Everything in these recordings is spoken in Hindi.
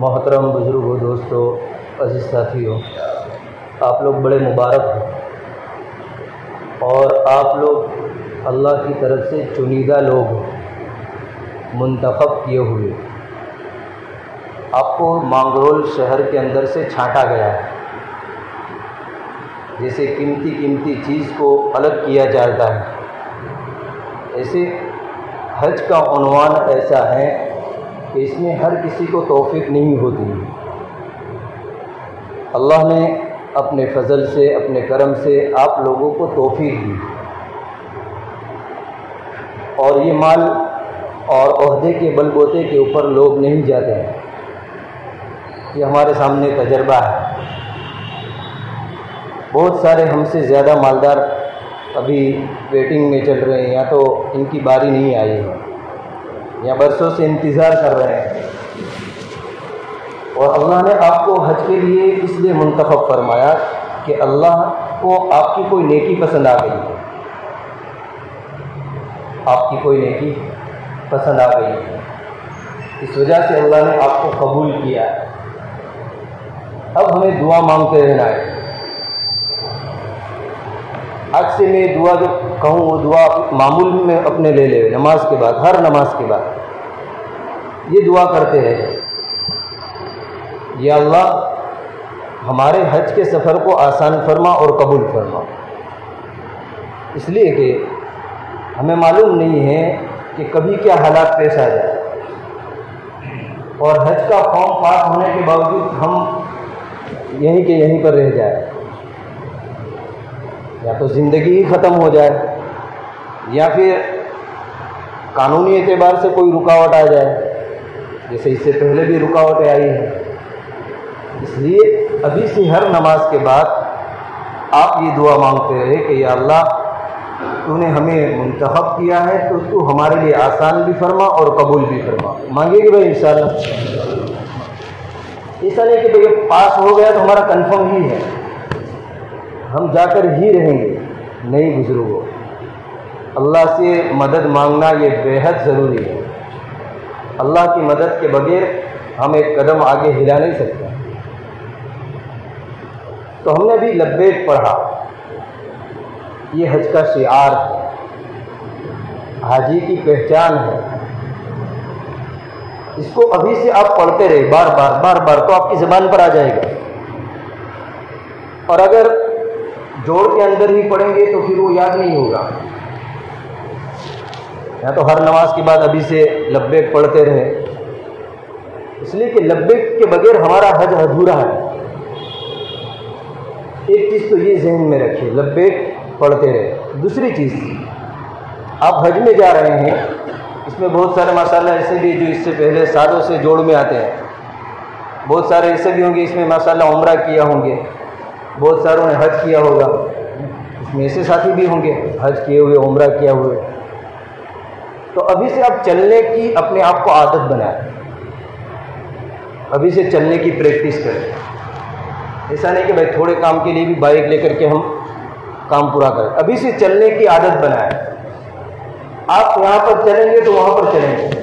मोहतरम बुज़ुर्गों दोस्तों अजीज़ साथियों आप लोग बड़े मुबारक हैं और आप लोग अल्लाह की तरफ से चुनीदा लोग हो मुंतखब किए हुए आपको मांगरोल शहर के अंदर से छांटा गया है जैसे कीमती कीमती चीज़ को अलग किया जाता है। ऐसे हज का उनवान ऐसा है कि इसमें हर किसी को तोफ़ी नहीं होती। अल्लाह ने अपने फजल से, अपने करम से आप लोगों को तौफीक दी। और ये माल और अहदे के बलबोते के ऊपर लोग नहीं जाते। हैं ये हमारे सामने तजर्बा है। बहुत सारे हमसे ज़्यादा मालदार अभी वेटिंग में चल रहे हैं, या तो इनकी बारी नहीं आई है। या बरसों से इंतज़ार कर रहे हैं। और अल्लाह ने आपको हज के लिए इसलिए मुंतखब फरमाया कि अल्लाह को आपकी कोई नेकी पसंद आ गई है। आपकी कोई नेकी पसंद आ गई है। इस वजह से अल्लाह ने आपको कबूल किया अब हमें दुआ मांगते रहना है। आज से मैं दुआ जो कहूँ, वो दुआ मामूल में अपने ले ले, नमाज़ के बाद, हर नमाज़ के बाद। ये दुआ करते रहे या अल्लाह, हमारे हज के सफ़र को आसान फरमा और कबूल फरमा। इसलिए कि हमें मालूम नहीं है कि कभी क्या हालात पेश आ जाए। और हज का फॉर्म पास होने के बावजूद हम यहीं के यहीं पर रह जाए। या तो ज़िंदगी ही ख़त्म हो जाए, या फिर कानूनी एतबार से कोई रुकावट आ जाए, जैसे इससे पहले भी रुकावटें आई हैं। इसलिए अभी से हर नमाज़ के बाद आप ये दुआ मांगते रहे कि या अल्लाह, तूने हमें मुंतखब किया है तो तू हमारे लिए आसान भी फरमा और कबूल भी फरमा। मांगेगी भाई इंशाल्लाह। ऐसा नहीं कि भाई पास हो गया तो हमारा कंफर्म ही है। हम जाकर ही रहेंगे। नहीं बुज़ुर्गों, अल्लाह से मदद मांगना ये बेहद ज़रूरी है। अल्लाह की मदद के बगैर हम एक कदम आगे हिला नहीं सकते। तो हमने भी लब्बेक पढ़ा, ये हज का शिआर हाजी की पहचान है। इसको अभी से आप पढ़ते रहे, बार बार बार बार तो आपकी ज़बान पर आ जाएगा। और अगर जोड़ के अंदर ही पढ़ेंगे तो फिर वो याद नहीं होगा। या तो हर नमाज़ के बाद अभी से लब्बेक पढ़ते रहे। इसलिए कि लब्बेक के बगैर हमारा हज अधूरा है। एक चीज़ तो ये जहन में रखिए, लब्बेक पढ़ते रहे। दूसरी चीज़, आप हज में जा रहे हैं, इसमें बहुत सारे मसाला ऐसे भी जो इससे पहले सालों से जोड़ में आते हैं। बहुत सारे ऐसे भी होंगे, इसमें मसाला उम्र किया होंगे। बहुत सारों ने हज किया होगा। इसमें ऐसे साथी भी होंगे, हज किए हुए, उम्र किया हुए। तो अभी से आप चलने की अपने आप को आदत बनाए। अभी से चलने की प्रैक्टिस करें। ऐसा नहीं कि भाई थोड़े काम के लिए भी बाइक लेकर के हम काम पूरा करें। अभी से चलने की आदत बनाए। आप यहाँ पर चलेंगे तो वहाँ पर चलेंगे।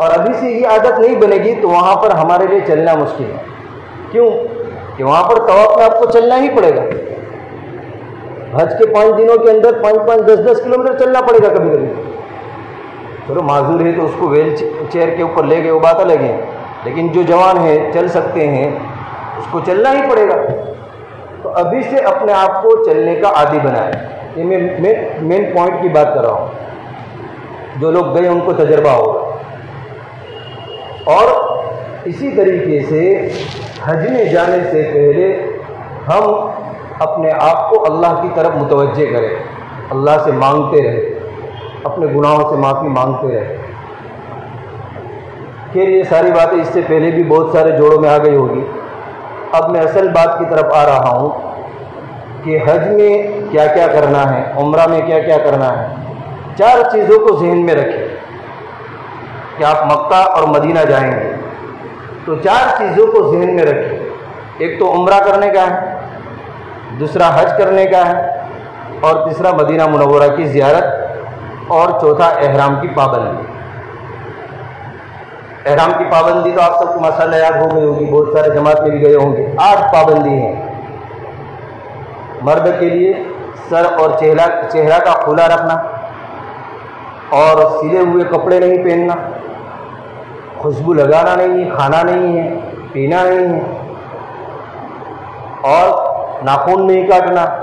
और अभी से ये आदत नहीं बनेगी तो वहाँ पर हमारे लिए चलना मुश्किल है। क्यों? कि वहाँ पर तवाफ में आपको चलना ही पड़ेगा। हज के पाँच दिनों के अंदर पाँच पाँच, दस दस किलोमीटर चलना पड़ेगा कभी कभी चलो, माजूर है तो उसको व्हील चेयर के ऊपर ले गए, वो बात अलग है। लेकिन जो जवान है, चल सकते हैं, उसको चलना ही पड़ेगा। तो अभी से अपने आप को चलने का आदि बनाए। ये मैं मेन पॉइंट की बात कर रहा हूँ। जो लोग गए, उनको तजर्बा होगा। और इसी तरीके से हज में जाने से पहले हम अपने आप को अल्लाह की तरफ़ मुतवजह करें। अल्लाह से मांगते रहे। अपने गुनाहों से माफ़ी मांगते रहे। फिर ये सारी बातें इससे पहले भी बहुत सारे जोड़ों में आ गई होगी। अब मैं असल बात की तरफ़ आ रहा हूँ कि हज में क्या क्या करना है, उम्र में क्या क्या करना है। चार चीज़ों को जहन में रखें कि आप मक्का और मदीना जाएँगे। तो चार चीज़ों को जहन में रखें। एक तो उम्र करने का है, दूसरा हज करने का है, और तीसरा मदीना मुनवरा की ज़ियारत, और चौथा एहराम की पाबंदी। एहराम की पाबंदी तो आप सबको मसाला याद हो गई होगी, बहुत सारे जमात में भी गए होंगे। आठ पाबंदी हैं। मर्द के लिए सर और चेहरा चेहरा का खुला रखना, और सिले हुए कपड़े नहीं पहनना। खुशबू लगाना नहीं है, खाना नहीं है, पीना नहीं है। और नाखून नहीं काटना।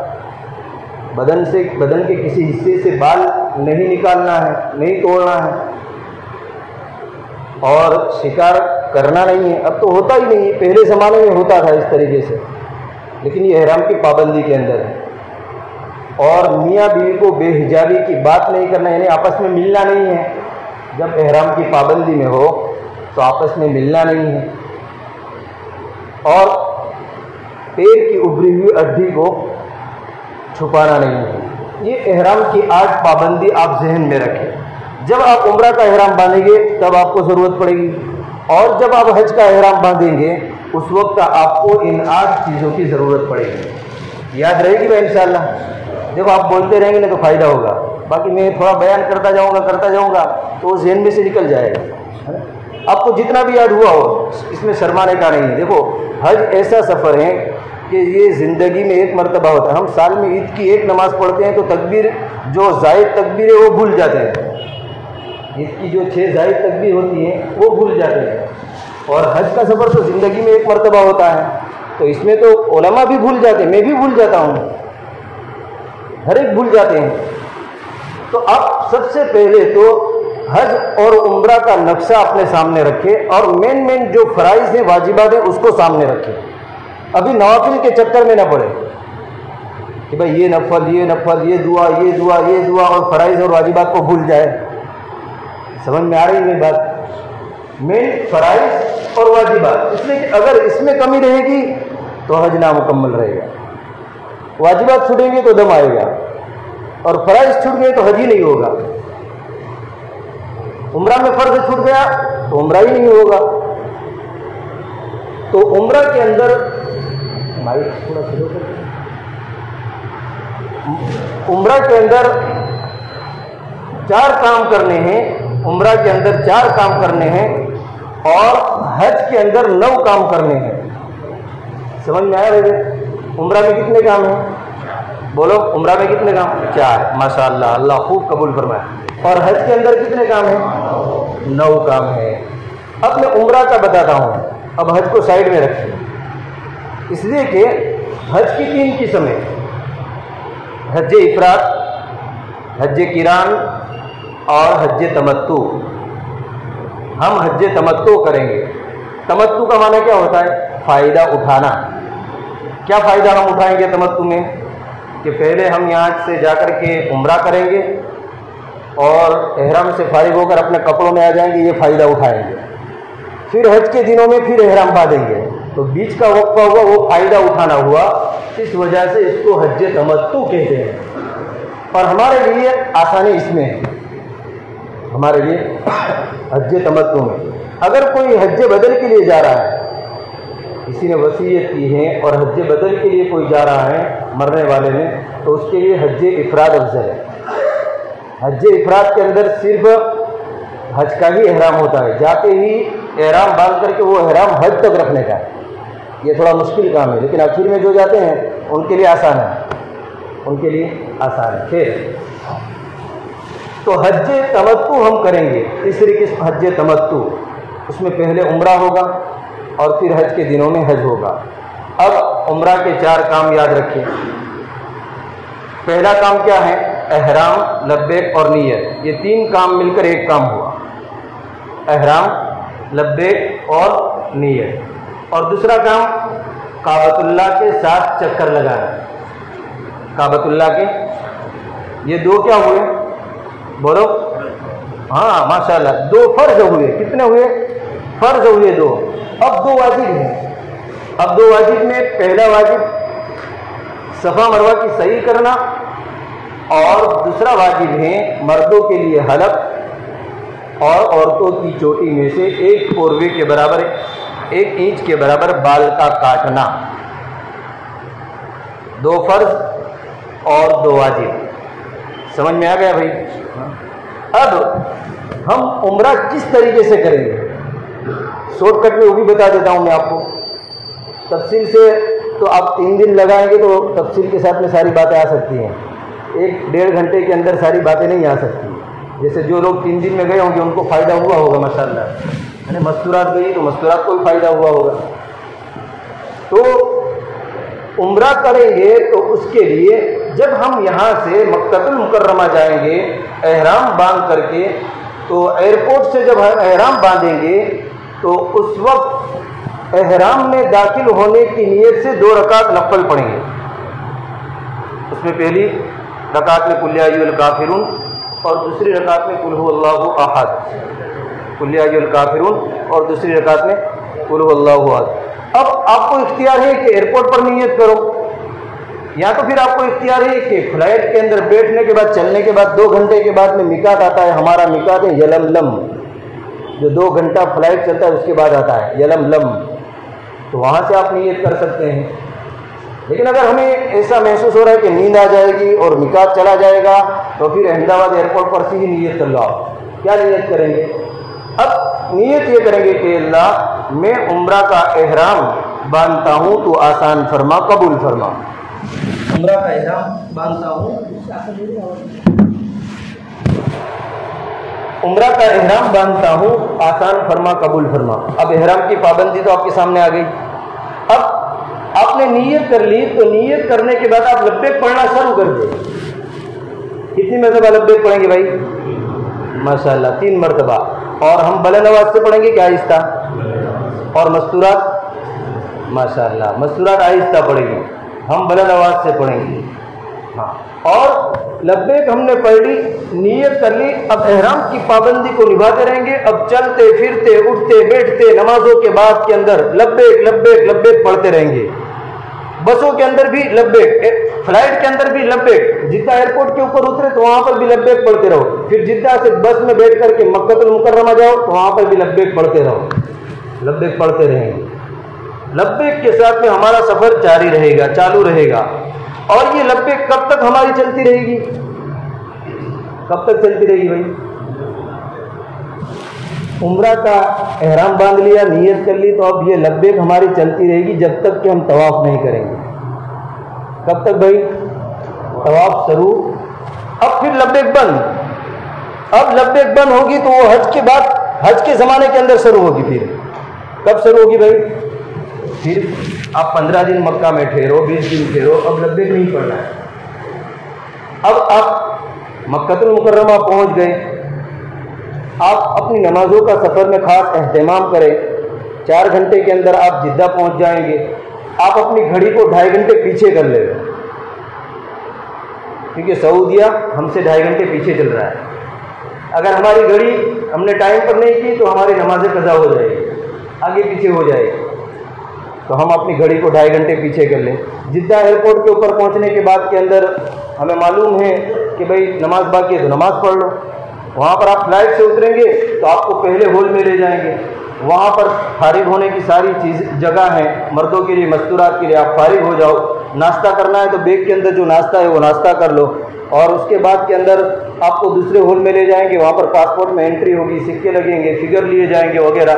बदन से, बदन के किसी हिस्से से बाल नहीं निकालना है, नहीं तोड़ना है। और शिकार करना नहीं है। अब तो होता ही नहीं है पहले ज़माने में होता था इस तरीके से। लेकिन ये एहराम की पाबंदी के अंदर है। और मियाँ बीवी को बेहिजाबी की बात नहीं करना, यानी आपस में मिलना नहीं है, जब एहराम की पाबंदी में हो तो आपस में मिलना नहीं है। और पेड़ की उभरी हुई अड्डी को छुपाना नहीं है। ये एहराम की आठ पाबंदी आप जहन में रखें। जब आप उम्र का एहराम बांधेंगे, तब आपको ज़रूरत पड़ेगी। और जब आप हज का एहराम बांधेंगे, उस वक्त आपको इन आठ चीज़ों की ज़रूरत पड़ेगी। याद रहेगी भाई, इंशाल्लाह। देखो आप बोलते रहेंगे ना तो फ़ायदा होगा। बाकी मैं थोड़ा बयान करता जाऊँगा करता जाऊँगा तो वो जहन में से निकल जाएगा। आपको जितना भी याद हुआ हो, इसमें शर्माने का नहीं है। देखो, हज ऐसा सफ़र है कि ये ज़िंदगी में एक मरतबा होता है। हम साल में ईद की एक नमाज़ पढ़ते हैं तो तकबीर, जो जायद तकबीर है, वो भूल जाते हैं। ईद की जो छः जायद तकबीर होती है, वो भूल जाते हैं। और हज का सफ़र तो ज़िंदगी में एक मरतबा होता है। तो इसमें तो ओलमा भी भूल जाते हैं, मैं भी भूल जाता हूँ। हर एक भूल जाते हैं। तो आप सबसे पहले तो हज और उम्र का नक्शा अपने सामने रखे और मेन मेन जो फ़राइज़ हैं, वाजिबात हैं, उसको सामने रखे। अभी नवाफिल के चक्कर में ना पड़े। कि भाई ये नफल ये नफल, ये दुआ ये दुआ ये दुआ और फ़राइज़ और वाजिबात को भूल जाए। समझ में आ रही है बात? मेन फ़राइज और वाजिबात। इसलिए अगर इसमें कमी रहेगी तो हज नामुकम्मल रहेगा। वाजिबात छूटेंगे तो दम आएगा। और फ़राइज छूट गए तो हज ही नहीं होगा। उम्र में फ़र्ज़ छूट गया तो उम्र ही नहीं होगा। तो उम्र के अंदर माइक थोड़ा शुरू कर। उम्र के अंदर चार काम करने हैं, उम्र के अंदर चार काम करने हैं, और हज के अंदर नौ काम करने हैं। समझ में आया रहे उम्र में कितने काम हैं? बोलो, उम्र में कितने काम? चार। माशाल्लाह, अल्लाह खूब कबूल फरमाए। और हज के अंदर कितने काम हैं? नौ काम है। अब मैं उम्र का बताता हूँ। अब हज को साइड में रखिए। इसलिए कि हज की तीन किस्म है। हज इफरात हज किरान और हज तमत्तु। हम हज तमत्तु करेंगे। तमत्तु का माना क्या होता है? फ़ायदा उठाना। क्या फ़ायदा हम उठाएँगे तमत्तु में? कि पहले हम यहाँ से जाकर के उम्र करेंगे और एहराम से फारिग होकर अपने कपड़ों में आ जाएँगे, ये फ़ायदा उठाएँगे। फिर हज के दिनों में फिर एहराम बांधेंगे। तो बीच का वक्फा हुआ, वो फ़ायदा उठाना हुआ। इस वजह से इसको हज तमत्तु कहते हैं। और हमारे लिए आसानी इसमें है। हमारे लिए हज तमत्तु में। अगर कोई हज बदल के लिए जा रहा है, किसी ने वसीयत की है और हज बदल के लिए कोई जा रहा है, मरने वाले में तो उसके लिए हज इफराद अफजल है। हज इफराद के अंदर सिर्फ़ हज का ही एहराम होता है। जाते ही एहराम बाँध करके वो एहराम हज तक रखने का है। ये थोड़ा मुश्किल काम है, लेकिन आखिर में जो जाते हैं, उनके लिए आसान है। उनके लिए आसान है। फिर तो हज तमत्तु हम करेंगे। तीसरी किस्म हज तमत्तु। उसमें पहले उम्र होगा और फिर हज के दिनों में हज होगा। अब उम्र के चार काम याद रखें। पहला काम क्या है? एहराम लब्बेक और नीयत। ये तीन काम मिलकर एक काम हुआ। एहराम लब्बेक और नीयत। और दूसरा काम काबतुल्ला के साथ चक्कर लगाना। काबतुल्ला के? ये दो क्या हुए? बोलो। हाँ माशाल्लाह, दो फ़र्ज़ हुए। कितने हुए? फ़र्ज़ हुए दो। अब दो वाजिब हैं। अब दो वाजिब में पहला वाजिब, सफ़ा मरवा की सही करना और दूसरा वाजिब है मर्दों के लिए हलफ और औरतों की चोटी में से एक पोरवे के बराबर, एक इंच के बराबर बाल का काटना। दो फ़र्ज़ और दो वाजिब। समझ में आ गया भाई? अब हम उम्र किस तरीके से करेंगे? शॉर्टकट में वो भी बता देता हूँ मैं आपको। तफसील से तो आप तीन दिन लगाएँगे तो तफसील के साथ में सारी बातें आ सकती हैं। एक डेढ़ घंटे के अंदर सारी बातें नहीं आ सकती। जैसे जो लोग तीन दिन में गए होंगे, उनको फ़ायदा हुआ होगा, माशाल्लाह। यानी मस्तूरात गई तो मस्तूरात को भी फ़ायदा हुआ होगा। तो उम्र करेंगे तो उसके लिए जब हम यहाँ से मक्तुल मुकर्रमा जाएँगे, एहराम बाँध करके तो एयरपोर्ट से जब एहराम बांधेंगे तो उस वक्त एहराम में दाखिल होने की नीयत से दो रकात नफल पढ़ेंगे उसमें पहली रकात में कुल्याजुल काफिरून, और दूसरी रकात में कुल्हु अल्लाह अहद। कुल्याजुल काफिरून, और दूसरी रकात में कुल्हु अल्लाह अहद। अब आपको इख्तियार है कि एयरपोर्ट पर नीयत करो। या तो फिर आपको इख्तियार है कि फ़्लाइट के अंदर बैठने के बाद, चलने के बाद, दो घंटे के बाद में मिकात आता है। हमारा मिकात है यलम यलमलम। जो दो घंटा फ़्लाइट चलता है, उसके बाद आता है यलम यलमलम। तो वहाँ से आप नीयत कर सकते हैं। लेकिन अगर हमें ऐसा महसूस हो रहा है कि नींद आ जाएगी और मिकात चला जाएगा तो फिर अहमदाबाद एयरपोर्ट पर से ही नीयत कर लो क्या नीयत करेंगे? अब नीयत ये करेंगे कि अल्लाह मैं उम्र का एहराम बांधता हूँ तो आसान फरमा कबूल फरमा। उम्र का एहराम बांधता हूँ। उम्र का एहराम बांधता हूँ आसान फरमा कबूल फरमा। अब एहराम की पाबंदी तो आपके सामने आ गई। अब आपने नीयत कर ली तो नीयत करने के बाद आप लब्बे पढ़ना शुरू कर दे। कितनी मरतबा लब्बे पढ़ेंगे भाई? माशाल्लाह, तीन मरतबा। और हम बलन नवाज़ से पढ़ेंगे क्या आहिस्ता? और मस्तूरात? माशाल्लाह, मस्तूरात आहिस्ता पढ़ेंगे। हम बल नवाज़ से पढ़ेंगे। और लब्बेक हमने पढ़ ली नीयत कर ली, अब एहराम की पाबंदी को निभाते रहेंगे। अब चलते, फिरते, उठते, बैठते, नमाजों के बाद के अंदर लब्बेक लब्बेक लब्बेक पढ़ते रहेंगे। बसों के अंदर भी लब्बेक फ़्लाइट के अंदर भी लब्बेक। जिद्दा एयरपोर्ट के ऊपर उतरे तो वहाँ पर भी लब्बेक पढ़ते रहो। फिर जिद्दा से बस में बैठ करके मक्कतुल मुकर्रमा जाओ तो वहाँ पर भी लब्बेक पढ़ते रहो। लब्बेक पढ़ते रहेंगे। लब्बेक के साथ में हमारा सफ़र जारी रहेगा, चालू रहेगा। और ये लब्बेक कब तक हमारी चलती रहेगी? कब तक चलती रहेगी भाई? उम्र का एहराम बाँध लिया, नीयत कर ली तो अब ये लब्बेक हमारी चलती रहेगी जब तक कि हम तवाफ नहीं करेंगे। कब तक भाई? तवाफ शुरू अब फिर लब्बेक बंद। अब लब्बेक बंद होगी तो वो हज के बाद, हज के ज़माने के अंदर शुरू होगी फिर। कब शुरू होगी भाई? फिर आप पंद्रह दिन मक्का में ठहरो, बीस दिन ठहरो, अब लब्बे नहीं पड़ रहा है। अब आप मक्कतुल मुकर्रमा पहुँच गए। आप अपनी नमाजों का सफ़र में ख़ास अहतमाम करें। चार घंटे के अंदर आप जिद्दा पहुँच जाएँगे। आप अपनी घड़ी को ढाई घंटे पीछे कर ले क्योंकि सऊदिया हमसे ढाई घंटे पीछे चल रहा है। अगर हमारी घड़ी हमने टाइम पर नहीं की तो हमारी नमाजें कज़ा हो जाएगी। आगे पीछे हो जाएगी। तो हम अपनी घड़ी को ढाई घंटे पीछे कर लें। जिद्दा एयरपोर्ट के ऊपर पहुँचने के बाद के अंदर हमें मालूम है कि भाई नमाज़ बाकी है तो नमाज़ पढ़ लो। वहाँ पर आप फ़्लाइट से उतरेंगे तो आपको पहले होल में ले जाएँगे। वहाँ पर फारिग होने की सारी चीज़ जगह हैं। मर्दों के लिए मस्तूरात के लिए आप फारिग हो जाओ। नाश्ता करना है तो बैग के अंदर जो नाश्ता है वो नाश्ता कर लो। और उसके बाद के अंदर आपको दूसरे हॉल में ले जाएँगे, वहाँ पर पासपोर्ट में एंट्री होगी, सिक्के लगेंगे फिगर लिए जाएँगे वगैरह।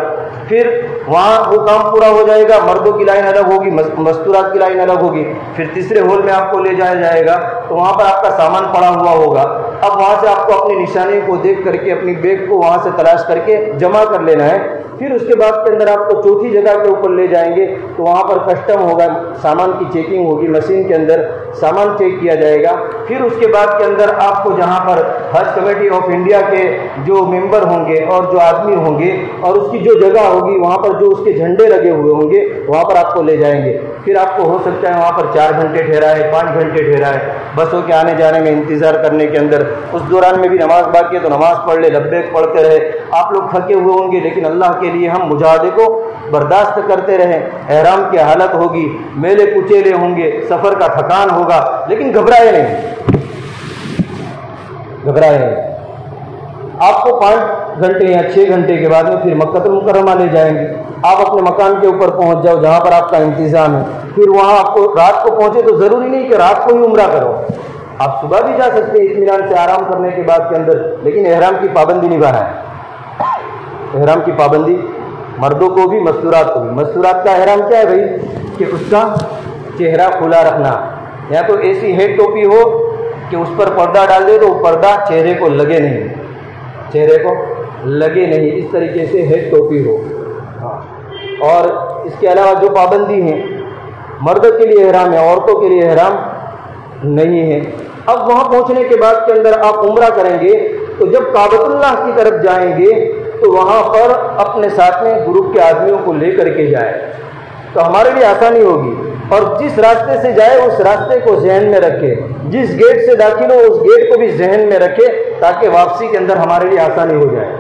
फिर वहाँ वो काम पूरा हो जाएगा, मर्दों की लाइन अलग होगी मस्तूरात की लाइन अलग होगी। फिर तीसरे हॉल में आपको ले जाया जाएगा तो वहाँ पर आपका सामान पड़ा हुआ होगा। अब वहाँ से आपको अपनी निशानी को देख करके, अपनी बैग को वहाँ से तलाश करके जमा कर लेना है। फिर उसके बाद के अंदर आपको चौथी जगह के ऊपर ले जाएँगे तो वहाँ पर कस्टम होगा, सामान की चेकिंग होगी मशीन के अंदर सामान चेक किया जाएगा। फिर उसके बाद के अंदर आपको जहाँ पर हज कमेटी ऑफ़ इंडिया के जो मेंबर होंगे और जो आदमी होंगे, और उसकी जो जगह होगी, वहाँ पर जो उसके झंडे लगे हुए होंगे, वहाँ पर आपको ले जाएँगे। फिर आपको हो सकता है वहाँ पर चार घंटे ठहरा है पाँच घंटे ठहरा है बसों के आने जाने में इंतज़ार करने के अंदर, उस दौरान में भी नमाज़ बाकी है तो नमाज़ पढ़ ले, लब्बे पढ़ते रहे। आप लोग थके हुए होंगे, लेकिन अल्लाह के लिए हम मुजाहदे को बर्दाश्त करते रहे। एहराम की हालत होगी, मेले कुचेले होंगे, सफ़र का थकान होगा, लेकिन घबराए नहीं। घबराए नहीं। आपको पाँच घंटे या छः घंटे के बाद में फिर मक्का मुकरमा ले जाएँगे। आप अपने मकान के ऊपर पहुँच जाओ, जहाँ पर आपका इंतज़ाम है। फिर वहाँ आपको रात को पहुँचे तो ज़रूरी नहीं कि रात को ही उम्र करो। आप सुबह भी जा सकते हैं इतमान से आराम करने के बाद के अंदर, लेकिन एहराम की पाबंदी निभाना है। एहराम की पाबंदी, मर्दों को भी, मस्तूरात को भी। मस्तूरात का एहराम क्या है भाई? कि उसका चेहरा खुला रखना। या तो ऐसी हेड टोपी हो कि उस पर पर्दा डाल दे तो पर्दा चेहरे को लगे नहीं। चेहरे को लगे नहीं, इस तरीके से हेड टोपी हो। हाँ। और इसके अलावा जो पाबंदी है, मर्द के लिए एहराम है औरतों के लिए एहराम नहीं है। अब वहाँ पहुँचने के बाद के अंदर आप उम्र करेंगे तो जब काबतुल्लाह की तरफ़ जाएँगे तो वहाँ पर अपने साथ में ग्रुप के आदमियों को लेकर के जाए। तो हमारे लिए आसानी होगी। और जिस रास्ते से जाए, उस रास्ते को जहन में रखे। जिस गेट से दाखिल हो, उस गेट को भी जहन में रखे, ताकि वापसी के अंदर हमारे लिए आसानी हो जाए।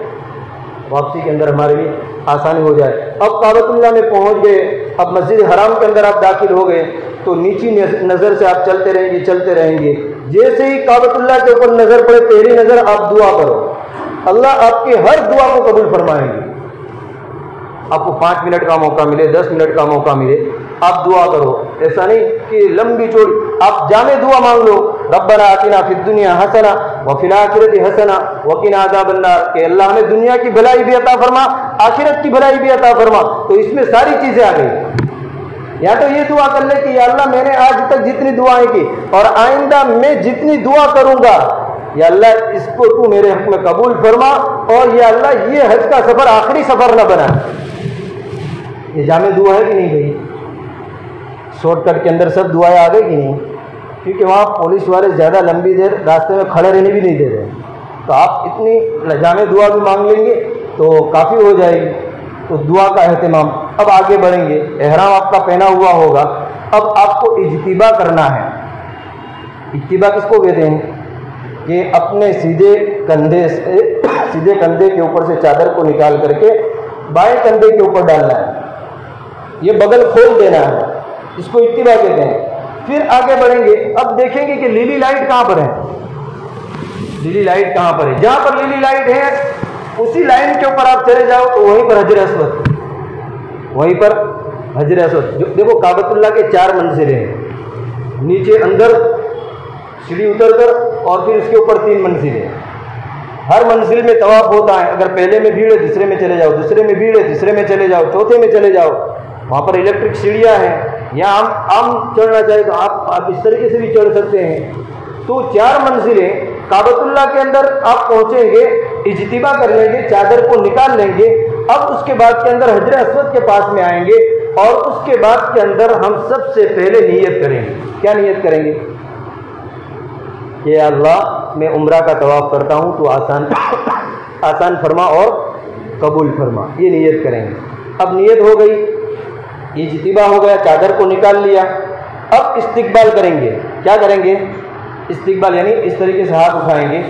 वापसी के अंदर हमारे लिए आसानी हो जाए। अब काबतुल्ला में पहुँच गए। अब मस्जिद हराम के अंदर आप दाखिल हो गए। तो नीची नज़र से आप चलते रहेंगे चलते रहेंगे। जैसे ही काबतुल्ला के ऊपर नज़र पड़े पहली नज़र आप दुआ करो। अल्लाह आपकी हर दुआ को कबूल फरमाएँगे। आपको पाँच मिनट का मौका मिले, दस मिनट का मौका मिले। आप दुआ करो। ऐसा नहीं कि लंबी चोरी। आप जाने दुआ मांग लो। रब्बना आतिना फिर दुनिया हसना, व फिल आखिरत हसना वकीना आजाबन्नार के अल्लाह हमें दुनिया की भलाई भी अता फरमा, आखिरत की भलाई भी अता फरमा। तो इसमें सारी चीज़ें आ गई। या तो ये दुआ कर ले कि अल्लाह मैंने आज तक जितनी दुआएँ की, और आइंदा मैं जितनी दुआ करूँगा, या अल्लाह इसको तू मेरे हक में कबूल फरमा, और या अल्लाह ये हज का सफ़र आखिरी सफ़र न बना। ये जामे दुआ है कि नहीं भाई? शॉर्टकट के अंदर सब दुआएँ आ गई कि नहीं? क्योंकि वहाँ पुलिस वाले ज़्यादा लंबी देर रास्ते में खड़े रहने भी नहीं दे रहे। तो आप इतनी जामे दुआ भी मांग लेंगे तो काफ़ी हो जाएगी। तो दुआ का अहतमाम अब आगे बढ़ेंगे। एहराम आपका पहना हुआ होगा। अब आपको इजतिबा करना है। इज्तिबा किसको कहते हैं? कि अपने सीधे कंधे से, सीधे कंधे के ऊपर से चादर को निकाल करके बाएँ कंधे के ऊपर डालना है। ये बगल खोल देना है। इसको इत्तिबा कहते हैं। फिर आगे बढ़ेंगे। अब देखेंगे कि लीली लाइट कहाँ पर है? लीली लाइट कहाँ पर है? जहाँ पर लीली लाइट है, उसी लाइन के ऊपर आप चले जाओ तो वहीं पर हजर असवद वहीं पर हजर असवद देखो काबतुल्ला के चार मंजिलें हैं। नीचे अंदर, सीढ़ी उतर कर और फिर उसके ऊपर तीन मंजिलें। हर मंजिल में तवाफ होता है। अगर पहले में भीड़ है, दूसरे में चले जाओ। दूसरे में भीड़ है, तीसरे में चले जाओ। चौथे में चले जाओ। वहाँ पर इलेक्ट्रिक सीढ़ियाँ हैं। या हम आम चढ़ना चाहे तो आप आप इस तरीके से भी चढ़ सकते हैं। तो चार मंजिलें काबतुल्ला के अंदर आप पहुँचेंगे, इजतिबा कर लेंगे, चादर को निकाल लेंगे, अब उसके बाद के अंदर हजर असवद के पास में आएँगे और उसके बाद के अंदर हम सबसे पहले नीयत करेंगे। क्या नीयत करेंगे? ये अल्लाह, मैं उम्र का तवाफ़ करता हूँ तो आसान आसान फरमा और कबूल फरमा। ये नीयत करेंगे। अब नीयत हो गई। इजतिबा हो गया, चादर को निकाल लिया। अब इस्तकबाल करेंगे। क्या करेंगे? इस्तकबाल यानी इस तरीके से हाथ उठाएँगे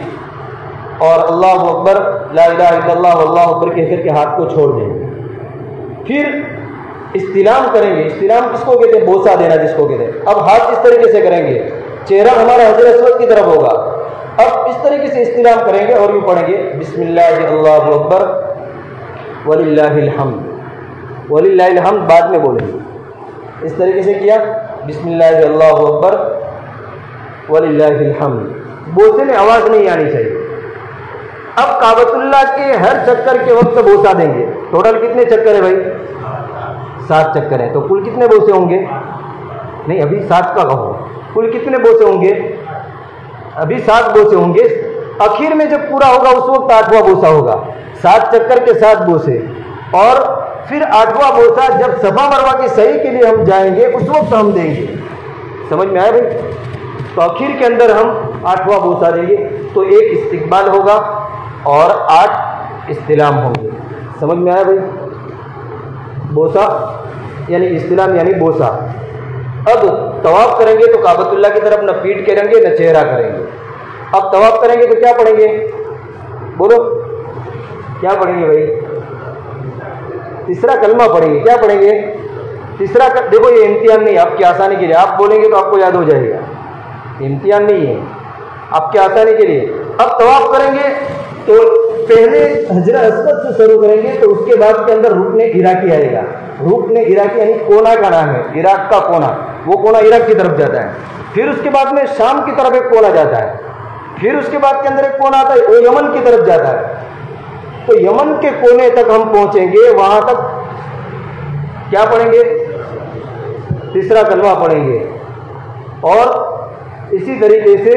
और अल्लाह अकबर अल्लाह अकबर कह के हाथ को छोड़ देंगे। फिर इस्तिलाम करेंगे। इस्तिलाम किसको कहते हैं? बोसा देना जिसको कहते हैं। अब हाथ इस तरीके से करेंगे। चेहरा हमारा हजर असवद की तरफ़ होगा। अब इस तरीके से इस्तिलाम करेंगे और यूँ पढ़ेंगे बिस्मिल्लाह अल्लाह वलिल्लाहिल हम बाद में बोलेंगे। इस तरीके से किया। बिस्मिल्लाह अल्लाह अकबर। वलिल्लाहिल बोसे में आवाज़ नहीं आनी चाहिए। अब काबतुल्ला के हर चक्कर के वक्त बोसा देंगे। टोटल कितने चक्कर है भाई? सात चक्कर है। तो कुल कितने बोसे होंगे? नहीं, अभी सात का कहो। कुल कितने बोसे होंगे? अभी सात बोसे होंगे। आखिर में जब पूरा होगा, उस वक्त आठवां बोसा होगा। सात चक्कर के सात बोसे। और फिर आठवां बोसा जब सफ़ा मरवा की सही के लिए हम जाएँगे, उस वक्त हम देंगे। समझ में आया भाई? तो आखिर के अंदर हम आठवां बोसा देंगे। तो एक इस्तिकबाल होगा और आठ इस्तिलाम होंगे। समझ में आया भाई? बोसा, यानी इस्तिलाम यानी बोसा। अब तवाफ करेंगे तो काबतुल्ला की तरफ़ न पीठ करेंगे, न चेहरा करेंगे। अब तवाफ करेंगे तो क्या पढ़ेंगे? बोलो। क्या पढ़ेंगे भाई? तीसरा कलमा पढ़ेंगे। क्या पढ़ेंगे? तीसरा कर, देखो ये इम्तिहान नहीं आपकी आसानी के लिए। आप बोलेंगे तो आपको याद हो जाएगा। इम्तिहान नहीं है। आपकी आसानी के लिए। अब तवाफ करेंगे तो पहले हजरा असमत से शुरू करेंगे तो उसके बाद के अंदर रुकने इराकी आएगा। रुकने इराकी यानी कोना का नाम है। इराक का कोना। वो कोना इराक की तरफ़ जाता है। फिर उसके बाद में शाम की तरफ़ एक कोना जाता है। फिर उसके बाद के अंदर एक कोना आता है। वो यमन की तरफ़ जाता है। तो यमन के कोने तक हम पहुँचेंगे, वहाँ तक क्या पढ़ेंगे? तीसरा कलमा पढ़ेंगे। और इसी तरीके से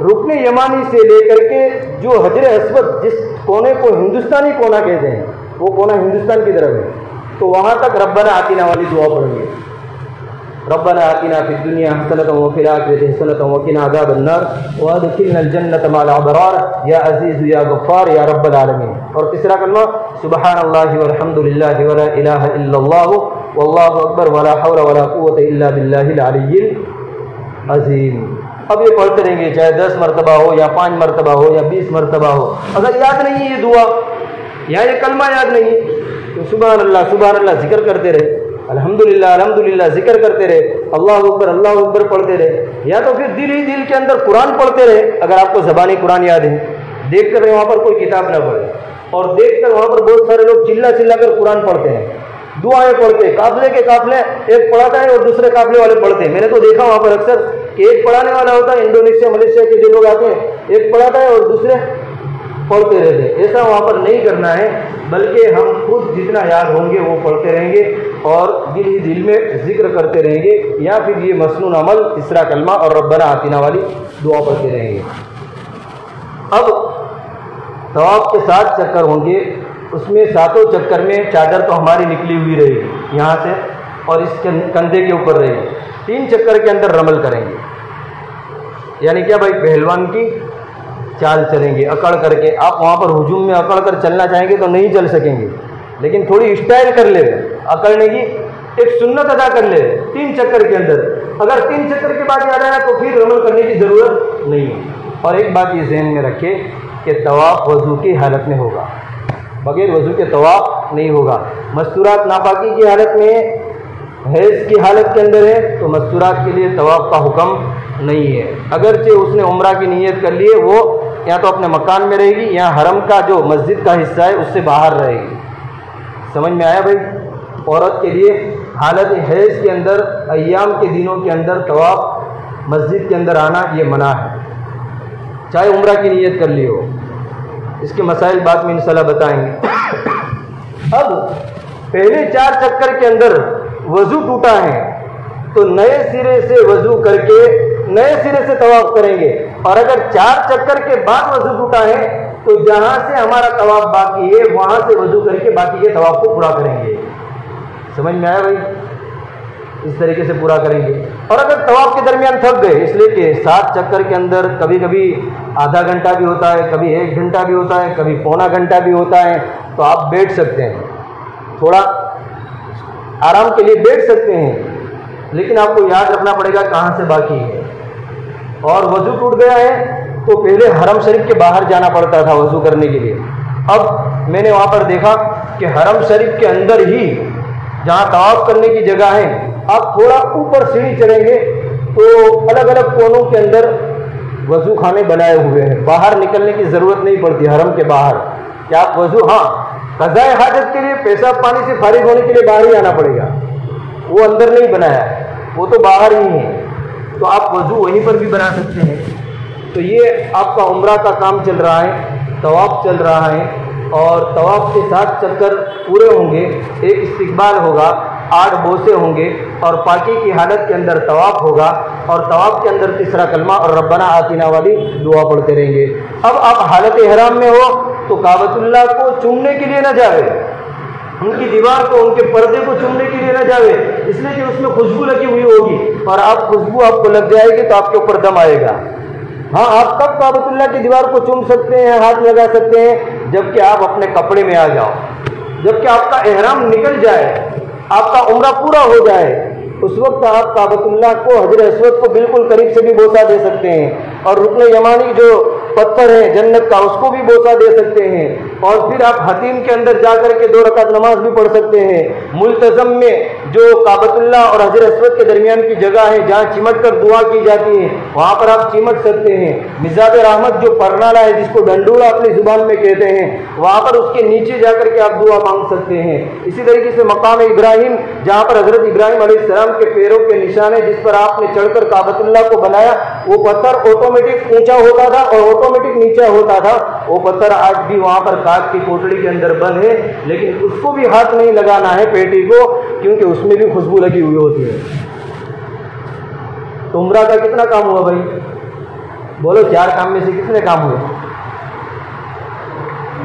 रुकने यमानी से लेकर के जो हजर असवद जिस कोने को हिंदुस्तानी कोना कहते हैं, वो कोना हिंदुस्तान की तरफ़ है। तो वहाँ तक रब्बना आतीना वाली दुआ पढ़ेंगे। रब्बना आतीना फिद दुनिया हसनत व फिल आखिरति हसनत व किना अज़ाबन्नार व अदखिलना जन्नत माल अबरार या अज़ीज़ या गफ्फार या और तीसरा कलमा सुबहान अल्लाह वल्हम्दुलिल्लाहि वला इलाहा इल्लल्लाह वल्लाहु अकबर वला हौला वला कुव्वता इल्ला बिल्लाहिल अलिय्यिल अजीम अब ये पढ़ते रहेंगे चाहे दस मरतबा हो या पाँच मरतबा हो या बीस मरतबा हो अगर याद नहीं है ये दुआ या ये कलमा याद नहीं तो सुबह अल्लाह सुबह अल्लाह ज़िक्र करते रहे अल्हम्दुलिल्लाह अल्हम्दुलिल्लाह, ज़िक्र करते रहे। अल्लाह अकबर अल्लाह अकबर पढ़ते रहे। या तो फिर दिल ही दिल के अंदर कुरान पढ़ते रहे, अगर आपको जबानी कुरान याद है। देख कर वहाँ पर कोई किताब ना पढ़े। और देख कर वहाँ पर बहुत सारे लोग चिल्ला चिल्ला कर कुरान पढ़ते हैं। दुआएँ पढ़ते काफले के काफले, एक पढ़ाता है और दूसरे काफले वाले पढ़ते हैं। मैंने तो देखा वहाँ पर अक्सर कि एक पढ़ाने वाला होता है, इंडोनेशिया, मलेशिया के जो लोग आते हैं, एक पढ़ाता है और दूसरे पढ़ते रहते ऐसा वहाँ पर नहीं करना है, बल्कि हम खुद जितना याद होंगे, वो पढ़ते रहेंगे और दिल ही दिल में ज़िक्र करते रहेंगे, या फिर ये मसनून अमल, इसरा कलमा और रब्बना आतीना वाली दुआ पढ़ते रहेंगे। अब तवाब के साथ चक्कर होंगे। उसमें सातों चक्कर में चादर तो हमारी निकली हुई रहेगी, यहाँ से और इस कंधे के ऊपर रहेगी। तीन चक्कर के अंदर रमल करेंगे। यानी क्या भाई, पहलवान की चाल चलेंगे, अकड़ करके। आप वहाँ पर हुजूम में अकड़ कर चलना चाहेंगे तो नहीं चल सकेंगे। लेकिन थोड़ी स्टाइल कर ले। अकड़ने की एक सुन्नत अदा कर ले तीन चक्कर के अंदर। अगर तीन चक्कर के बाद याद आया तो फिर रमल करने की ज़रूरत नहीं है। और एक बात ये जहन में रखे कि तवाफ़ वज़ू की हालत में होगा। बगैर वज़ू के तवाफ़ नहीं होगा। मस्तूरात नापाकी की हालत में हैज़ की हालत के अंदर है तो मस्तूरात के लिए तवाफ़ का हुक्म नहीं है। अगरचे उसने उम्र की नीयत कर लिए वो या तो अपने मकान में रहेगी, या हरम का जो मस्जिद का हिस्सा है, उससे बाहर रहेगी। समझ में आया भाई? औरत के लिए हालत हैज़ के अंदर अयाम के दिनों के अंदर तवाफ़, मस्जिद के अंदर आना, ये मना है। चाहे उम्र की नीयत कर ली हो। इसके मसाइल बाद में इंशाल्लाह बताएँगे। अब, पहले चार चक्कर के अंदर वज़ू टूटा है तो नए सिरे से वज़ू करके, नए सिरे से तवाफ करेंगे। और अगर चार चक्कर के बाद वज़ू टूटा है तो जहाँ से हमारा तवाब बाकी है, वहाँ से वज़ू करके बाकी के तवाफ को पूरा करेंगे। समझ में आया भाई? इस तरीके से पूरा करेंगे। और अगर तवाब के दरमियान थक गए, इसलिए कि सात चक्कर के अंदर कभी कभी आधा घंटा भी होता है, कभी एक घंटा भी होता है, कभी पौना घंटा भी होता है तो आप बैठ सकते हैं। थोड़ा आराम के लिए बैठ सकते हैं, लेकिन आपको याद रखना पड़ेगा कहाँ से बाकी है। और वज़ू टूट गया है तो पहले हरम शरीफ के बाहर जाना पड़ता था वज़ू करने के लिए। अब मैंने वहाँ पर देखा कि हरम शरीफ के अंदर ही जहाँ तवाफ करने की जगह है, आप थोड़ा ऊपर सीढ़ी चढ़ेंगे तो अलग अलग कोनों के अंदर वज़ू खाने बनाए हुए हैं। बाहर निकलने की ज़रूरत नहीं पड़ती हरम के बाहर। क्या आप वज़ू हाँ कज़ाए हाजत के लिए पेशाब पानी से फारिग होने के लिए बाहर ही आना पड़ेगा। वो अंदर नहीं बनाया वो तो बाहर ही है। तो आप वज़ू वहीं पर भी बना सकते हैं। तो ये आपका उम्र का काम चल रहा है, तवाफ चल रहा है, और तवाफ के साथ चक्कर पूरे होंगे। एक इस्तकबाल होगा, आठ बोसे होंगे, और पाकी की हालत के अंदर तवाफ होगा, और तवाफ के अंदर तीसरा कलमा, और रब्बना आतीना वाली दुआ पढ़ते रहेंगे। अब आप हालत हराम में हो तो काबतुल्ला को चूमने के लिए ना जाए उनकी दीवार को उनके पर्दे को चुनने के लिए न जावे, इसलिए कि उसमें खुशबू लगी हुई होगी। और आप खुशबू आपको लग जाएगी तो आपके ऊपर दम आएगा। हाँ आप कब काबतुल्ला की दीवार को चुन सकते हैं, हाथ लगा सकते हैं? जबकि आप अपने कपड़े में आ जाओ। जबकि आपका एहराम निकल जाए, आपका उम्र पूरा हो जाए उस वक्त आप काबतुल्ला को, हजर असवद को बिल्कुल करीब से भी बोसा दे सकते हैं। और रुकन यमानी जो पत्थर है, जन्नत का, उसको भी बोसा दे सकते हैं। और फिर आप हतीम के अंदर जाकर के दो रकात नमाज़ भी पढ़ सकते हैं। मुलतजम में जो काबतुल्ला और हजर असवद के दरमियान की जगह है, जहाँ चिमट कर दुआ की जाती है, वहाँ पर आप चिमट सकते हैं। मिजाब रहमत जो परनाला है, जिसको डंडूला अपनी ज़ुबान में कहते हैं, वहाँ पर उसके नीचे जाकर के आप दुआ मांग सकते हैं। इसी तरीके से मकाम इब्राहिम, जहाँ पर हज़रत इब्राहिम सलाम के पैरों के निशाने जिस पर आपने चढ़कर काबतुल्ला को बनाया, वो पत्थर ऑटोमेटिक ऊँचा होता था और ऑटोमेटिक नीचा होता था। वो पत्थर आज भी वहाँ पर काट की कोटड़ी के अंदर बंद है, लेकिन उसको भी हाथ नहीं लगाना है पेटी को, क्योंकि उसमें भी खुशबू लगी हुई होती है। तो उम्र का कितना काम हुआ भाई? बोलो, चार काम में से कितने काम हुए?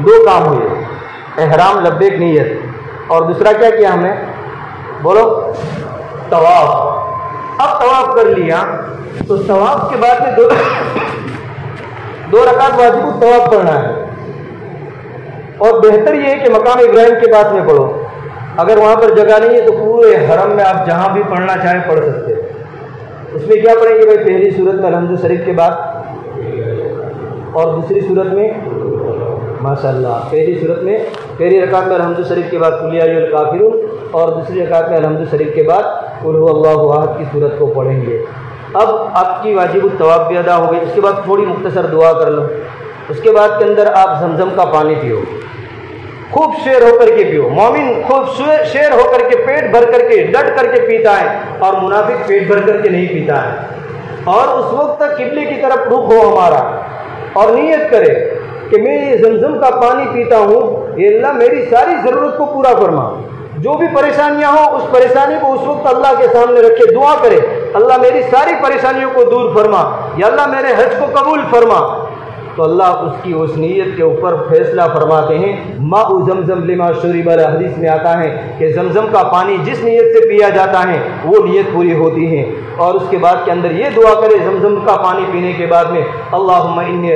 दो काम हुए। एहराम लब्बेक नीयत। और दूसरा क्या किया हमने? बोलो। तवाफ। अब तवाफ कर लिया तो तवाफ के बाद में दो दो रकात वाजिब तवाफ पढ़ना है। और बेहतर ये है कि मकाम इब्राहिम के पास में पढ़ो। अगर वहाँ पर जगह नहीं है तो पूरे हरम में आप जहाँ भी पढ़ना चाहें पढ़ सकते हैं। उसमें क्या पढ़ेंगे भाई? पहली सूरत में अलहमद शरीफ के बाद, और दूसरी सूरत में माशाल्लाह, पहली सूरत में, पहली रकात में अलहमद शरीफ के बाद, कुलिया काफिर और दूसरी रकात में अलहमद शरीफ के बाद अल्लाह की सूरत को पढ़ेंगे। अब आपकी वाजिब तवाब अदा हो गई। उसके बाद थोड़ी मुख्तसर दुआ कर लो। उसके बाद के अंदर आप जमजम का पानी पियो। खूब शेर होकर के पियो। मोमिन खूब शेर होकर के पेट भर करके डट करके पीता है और मुनाफिक पेट भर करके नहीं पीता है। और उस वक्त तक किबले की तरफ़ रुख हो हमारा। और नीयत करे कि मैं ये जमजम का पानी पीता हूँ। ये अल्लाह मेरी सारी ज़रूरत को पूरा फरमा। जो भी परेशानियाँ हो, उस परेशानी को उस वक्त अल्लाह के सामने रखे दुआ करे। अल्लाह मेरी सारी परेशानियों को दूर फरमा। या अल्लाह मेरे हज को कबूल फरमा। तो अल्लाह उसकी उस नीयत के ऊपर फैसला फरमाते हैं माँ जमजम लिमा शरीब हदीस में आता है कि जमजम का पानी जिस नीयत से पिया जाता है, वो नीयत पूरी होती है। और उसके बाद के अंदर ये दुआ करे, जमजम का पानी पीने के बाद में अल्लाह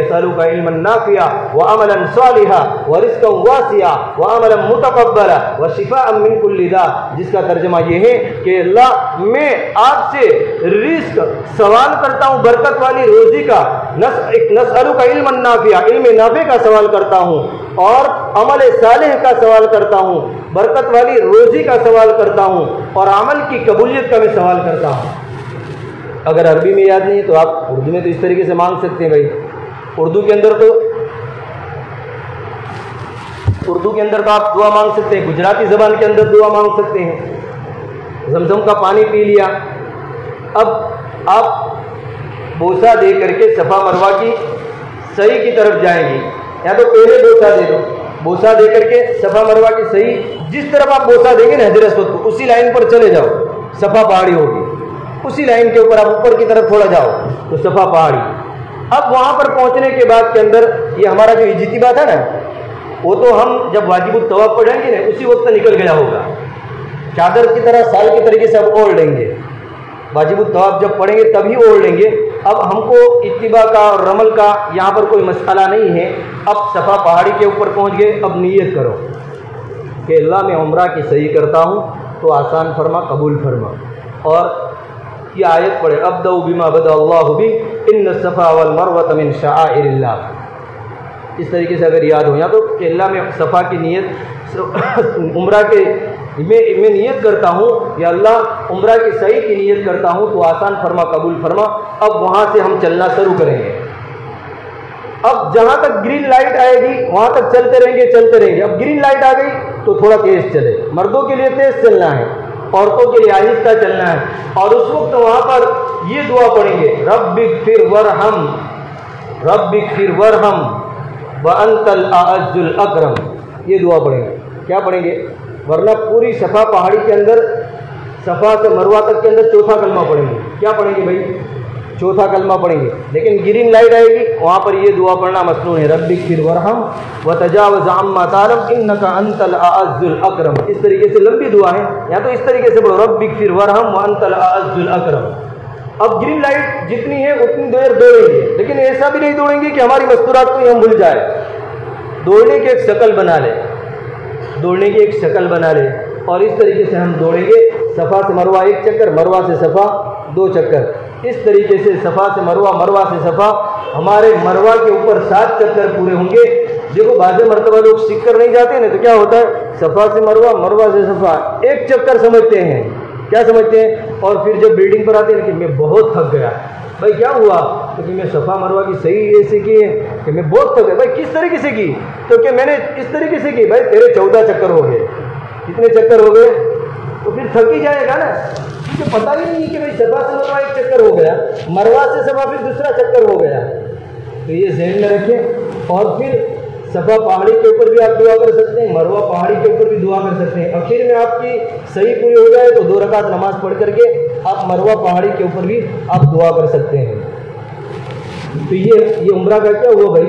सलू का इल्मनाफिया व अमलन सालिहा व रिस्क वासिया व अमल मुतकबला व शिफा अमिनकुल्लिदा जिसका तर्जमा ये है कि अल्लाह, मैं आपसे रिस्क सवाल करता हूँ बरकत वाली रोज़ी का, नस, एक नसलू का इल्म नाफिया, इल्म नाफे का सवाल करता हूँ और अमल सालेह का सवाल करता हूँ, बरकत वाली रोज़ी का सवाल करता हूँ और अमल की कबूलियत का मैं सवाल करता हूँ। अगर अरबी में याद नहीं तो आप उर्दू में तो इस तरीके से मांग सकते हैं भाई। उर्दू के अंदर तो उर्दू के अंदर तो आप दुआ मांग सकते हैं, गुजराती ज़बान के अंदर दुआ मांग सकते हैं। जमजम का पानी पी लिया। अब आप बोसा दे करके सफ़ा मरवा की सही की तरफ़ जाएँगे। या तो पहले बोसा दे दो। बोसा दे करके सफ़ा मरवा की सही, जिस तरफ़ आप बोसा देंगे ना हज़रत को, उसी लाइन पर चले जाओ। सफ़ा पहाड़ी होगी। उसी लाइन के ऊपर आप ऊपर की तरफ़ थोड़ा जाओ तो सफ़ा पहाड़ी। अब वहाँ पर पहुँचने के बाद के अंदर ये हमारा जो इजतिबा था ना, वो तो हम जब वाजिब तवाब पढ़ेंगे ना, उसी वक्त निकल गया होगा। चादर की तरह, साल के तरीके से आप ओढ़ लेंगे। वाजिब तवाब जब पढ़ेंगे तभी ओढ़ लेंगे। अब हमको इतबा का और रमल का यहाँ पर कोई मसला नहीं है। अब सफ़ा पहाड़ी के ऊपर पहुँच गए, अब नीयत करो। कि अल्लाह मैं उम्र की सही करता हूँ तो आसान फरमा, कबूल फरमा। और ये आयत पढ़े अब बिमा बद अल्लाह भी इन सफ़ा वल मरवत मिन शाह इस तरीके से अगर याद हो, या तो अल्लाह में सफ़ा की नीयत, उम्र के मैं मैं नियत करता हूँ या अल्लाह उम्र की सही की नियत करता हूँ तो आसान फरमा, कबूल फरमा। अब वहाँ से हम चलना शुरू करेंगे। अब जहाँ तक ग्रीन लाइट आएगी, वहाँ तक चलते रहेंगे चलते रहेंगे। अब ग्रीन लाइट आ गई तो थोड़ा तेज़ चले। मर्दों के लिए तेज़ चलना है, औरतों के लिए आहिस्ता चलना है। और उस वक्त वहाँ पर ये दुआ पढ़ेंगे रब फिर वर हम रब फिर वर हम व अंतल अजुल अक्रम ये दुआ पढ़ेंगे। क्या पढ़ेंगे? वरना पूरी सफ़ा पहाड़ी के अंदर, सफ़ा से मरवा तक के अंदर चौथा कलमा पढ़ेंगे क्या पढ़ेंगे भाई? चौथा कलमा पढ़ेंगे लेकिन ग्रीन लाइट आएगी, वहाँ पर ये दुआ पढ़ना मसनून है। रब्बी फिर वरहम व तजावज़ अम्मा तारम इन का अंतल अजुल अक्रम। इस तरीके से लंबी दुआ है। या तो इस तरीके से पढ़ो रब्बी फिर वरहम व अंतल अजुल अक्रम। अब ग्रीन लाइट जितनी है, उतनी देर दौड़ेंगे। लेकिन ऐसा भी नहीं दौड़ेंगे कि हमारी मस्तूरात को हम भूल जाए। दौड़ने की एक शक्ल बना ले। दौड़ने की एक शक्ल बना ले और इस तरीके से हम दौड़ेंगे। सफ़ा से मरवा एक चक्कर, मरवा से सफ़ा दो चक्कर। इस तरीके से सफ़ा से मरवा मरवा से सफ़ा हमारे मरवा के ऊपर सात चक्कर पूरे होंगे। देखो, बाजे मरतबा लोग सीख कर नहीं जाते ना तो क्या होता है? सफ़ा से मरवा मरवा से सफ़ा, एक चक्कर समझते हैं। क्या समझते हैं? और फिर जब बिल्डिंग पर आते हैं कि मैं बहुत थक गया। भाई क्या हुआ? तो कि मैं सफ़ा मरवा की सही ऐसे की है? कि मैं बहुत थक गया भाई किस तरीके से की? तो कि मैंने इस तरीके से की, भाई तेरे चौदह चक्कर हो गए। कितने चक्कर हो गए? तो फिर थक ही जाएगा ना। मुझे पता ही नहीं कि भाई सफ़ा से मरवा एक चक्कर हो गया, मरवा से सफ़ा फिर दूसरा चक्कर हो गया। तो ये जहन में रखें और फिर सफ़ा पहाड़ी के ऊपर भी आप दुआ कर सकते हैं, मरवा पहाड़ी के ऊपर भी दुआ कर सकते हैं। आखिर में आपकी सही पूरी हो जाए तो दो रकात नमाज़ पढ़ करके आप मरवा पहाड़ी के ऊपर भी आप दुआ कर सकते हैं। तो ये ये उम्र का क्या हुआ भाई?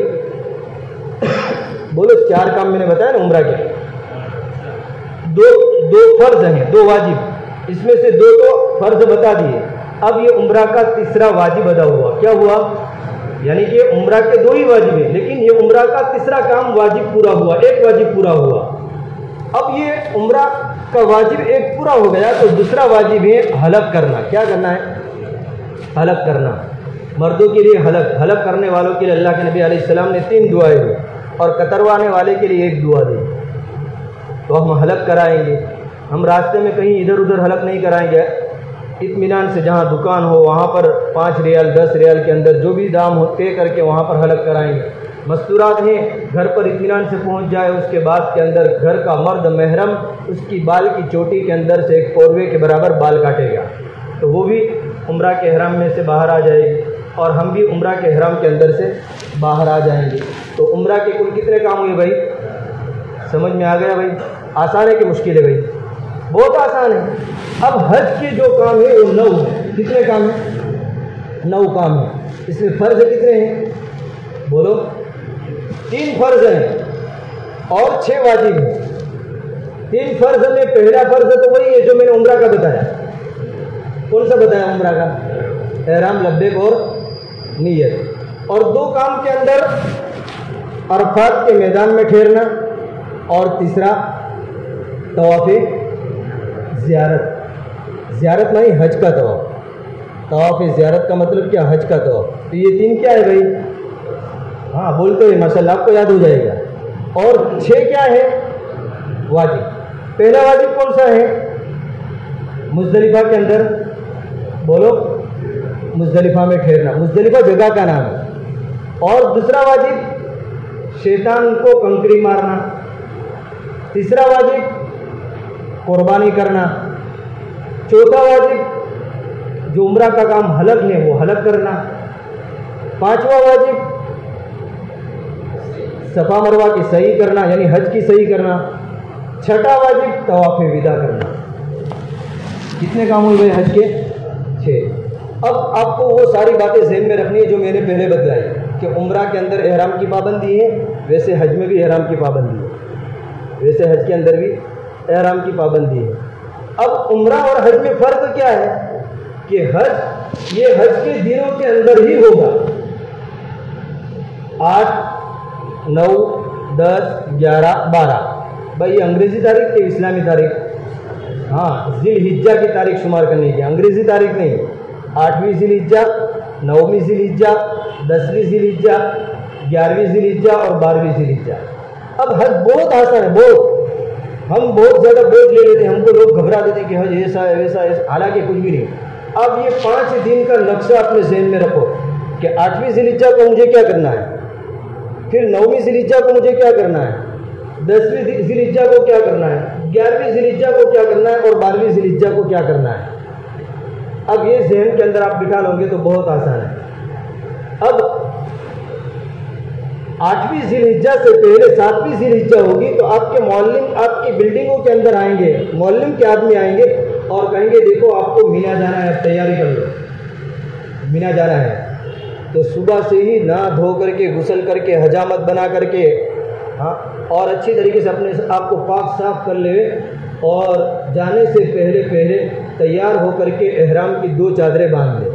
बोलो, चार काम मैंने बताया ना उम्र के। दो दो फ़र्ज़ हैं, दो वाजिब। इसमें से दो तो फ़र्ज़ बता दिए। अब ये उम्र का तीसरा वाजिब अदा हुआ। क्या हुआ? यानी कि उम्र के दो ही वाजिब है, लेकिन ये उम्र का तीसरा काम वाजिब पूरा हुआ, एक वाजिब पूरा हुआ। अब ये उम्र का वाजिब एक पूरा हो गया तो दूसरा वाजिब है हलक करना। क्या करना है? हलक करना। मर्दों के लिए हलक। हलक करने वालों के लिए अल्लाह के नबी सलाम ने तीन दुआएँ दी, और कतरवाने वाले के लिए एक दुआ दी। तो हम हलक कराएँगे। हम रास्ते में कहीं इधर उधर हलक नहीं कराएँगे। इतमान से जहाँ दुकान हो, वहाँ पर पाँच रियाल, दस रियाल के अंदर जो भी दाम हो, तय करके वहाँ पर हलक कराएँगे। मस्तूरात हैं, घर पर इतमान से पहुँच जाए, उसके बाद के अंदर घर का मर्द महरम, उसकी बाल की चोटी के अंदर से एक पौरवे के बराबर बाल काटेगा। तो वो भी उम्र के हराम में से बाहर आ जाएगी, और हम भी उम्र के हराम के अंदर से बाहर आ जाएँगे। तो उम्र के कुल कितने काम हुए भाई? समझ में आ गया भाई? आसान है कि मुश्किल है भाई? बहुत आसान है। अब हज के जो काम है, वो नौ है। कितने काम है? नौ काम है। इसमें फ़र्ज़ कितने हैं? बोलो। तीन फ़र्ज़ हैं और छः वाजिब हैं। तीन फ़र्ज़ में पहला फ़र्ज़ तो वही है जो मैंने उम्र का बताया। कौन सा बताया उम्र का? एहराम लब्बेक और नीयत। और दो काम के अंदर अरफात के मैदान में ठहरना और तीसरा तवाफ़ ज़्यारत। ज़्यारत नहीं, हज का तवाफ़ तवाफ़ ज़्यारत का मतलब क्या? हज का तवाफ़ तो ये तीन क्या है भाई? हाँ बोलते हैं माशा आपको याद हो जाएगा। और छः क्या है? वाजिब। पहला वाजिब कौन सा है? मुजदलिफा के अंदर। बोलो। मुजदलिफा में ठहरना। मुजदलिफा जगह का नाम है। और दूसरा वाजिब, शैतान को कंकरी मारना। तीसरा वाजिब कुर्बानी करना। चौथा वाजिब, जो उम्र का काम हलक है, वो हलक करना। पांचवा वाजिब, सफ़ा मरवा की सही करना, यानी हज की सही करना। छठा वाजिब, तवाफ़ विदा करना। कितने काम हुए हज के? छः अब आपको वो सारी बातें जहन में रखनी है जो मैंने पहले बतलाई, कि उम्र के अंदर एहराम की पाबंदी है, वैसे हज में भी एहराम की पाबंदी है। वैसे हज के अंदर भी एहराम की पाबंदी है। अब उम्र और हज में फ़र्क क्या है कि हज, ये हज के दिनों के अंदर ही होगा। आठ, नौ, दस, ग्यारह, बारह। भाई, ये अंग्रेज़ी तारीख के इस्लामी तारीख? हाँ जिल हिज्जा की तारीख शुमार करनी है। अंग्रेज़ी तारीख नहीं। आठवीं जिल हिज्जा नौवीं जिल हिज्जा दसवीं जिल हिज्जा ग्यारहवीं जिल हिज्जा और बारहवीं जिल हिज्जा अब हज बहुत आसान है, बहुत। हम बहुत ज़्यादा बोझ ले लेते हैं, हमको लोग घबरा देते हैं कि हज ऐसा है, वैसा है, हालाँकि कुछ भी नहीं। अब ये पाँच दिन का नक्शा अपने जहन में रखो कि आठवीं जिलीजा को मुझे क्या करना है? फिर नौवीं जिलीजा को मुझे क्या करना है? दसवीं जिलीजा को क्या करना है? ग्यारहवीं जिलिज्जा को क्या करना है? और बारहवीं जिलिज्जा को क्या करना है? अब ये जहन के अंदर आप बिठा लोगे तो बहुत आसान है। अब आठवीं जिलिज्जा से पहले सातवीं जिलिज्जा होगी तो आपके मौलिम आपकी बिल्डिंगों के अंदर आएँगे मौलिम के आदमी आएँगे और कहेंगे, देखो, आपको मीना जाना है तैयारी कर लो। मीना जाना है। तो सुबह से ही ना धो करके, गुसल करके, हजामत बना करके हाँ और अच्छी तरीके से अपने आप को पाक साफ़ कर ले और जाने से पहले पहले तैयार होकर के एहराम की दो चादरें बाँध ले।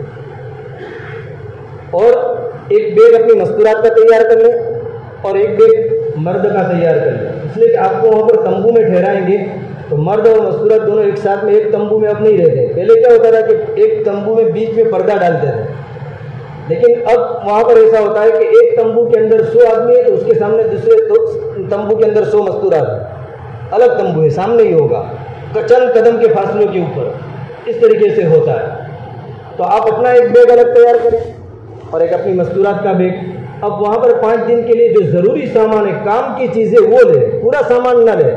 और एक बैग अपनी मस्तूरात का तैयार कर ले। और एक बैग मर्द का तैयार कर लिया। इसलिए कि आपको वहाँ पर तंबू में ठहराएँगे तो मर्द और मस्तूरात दोनों एक साथ में एक तंबू में अब नहीं रहते पहले क्या होता था कि एक तंबू में बीच में पर्दा डालते थे। लेकिन अब वहाँ पर ऐसा होता है कि एक तंबू के अंदर सौ आदमी है तो उसके सामने दूसरे तो तंबू के अंदर सौ मस्तूरात अलग तंबू है, सामने ही होगा। चंद कदम के फासलों के ऊपर। इस तरीके से होता है। तो आप अपना एक बैग अलग तैयार करें और एक अपनी मस्तूरात का बैग। अब वहाँ पर पाँच दिन के लिए जो ज़रूरी सामान है, काम की चीज़ें, वो ले। पूरा सामान न ले।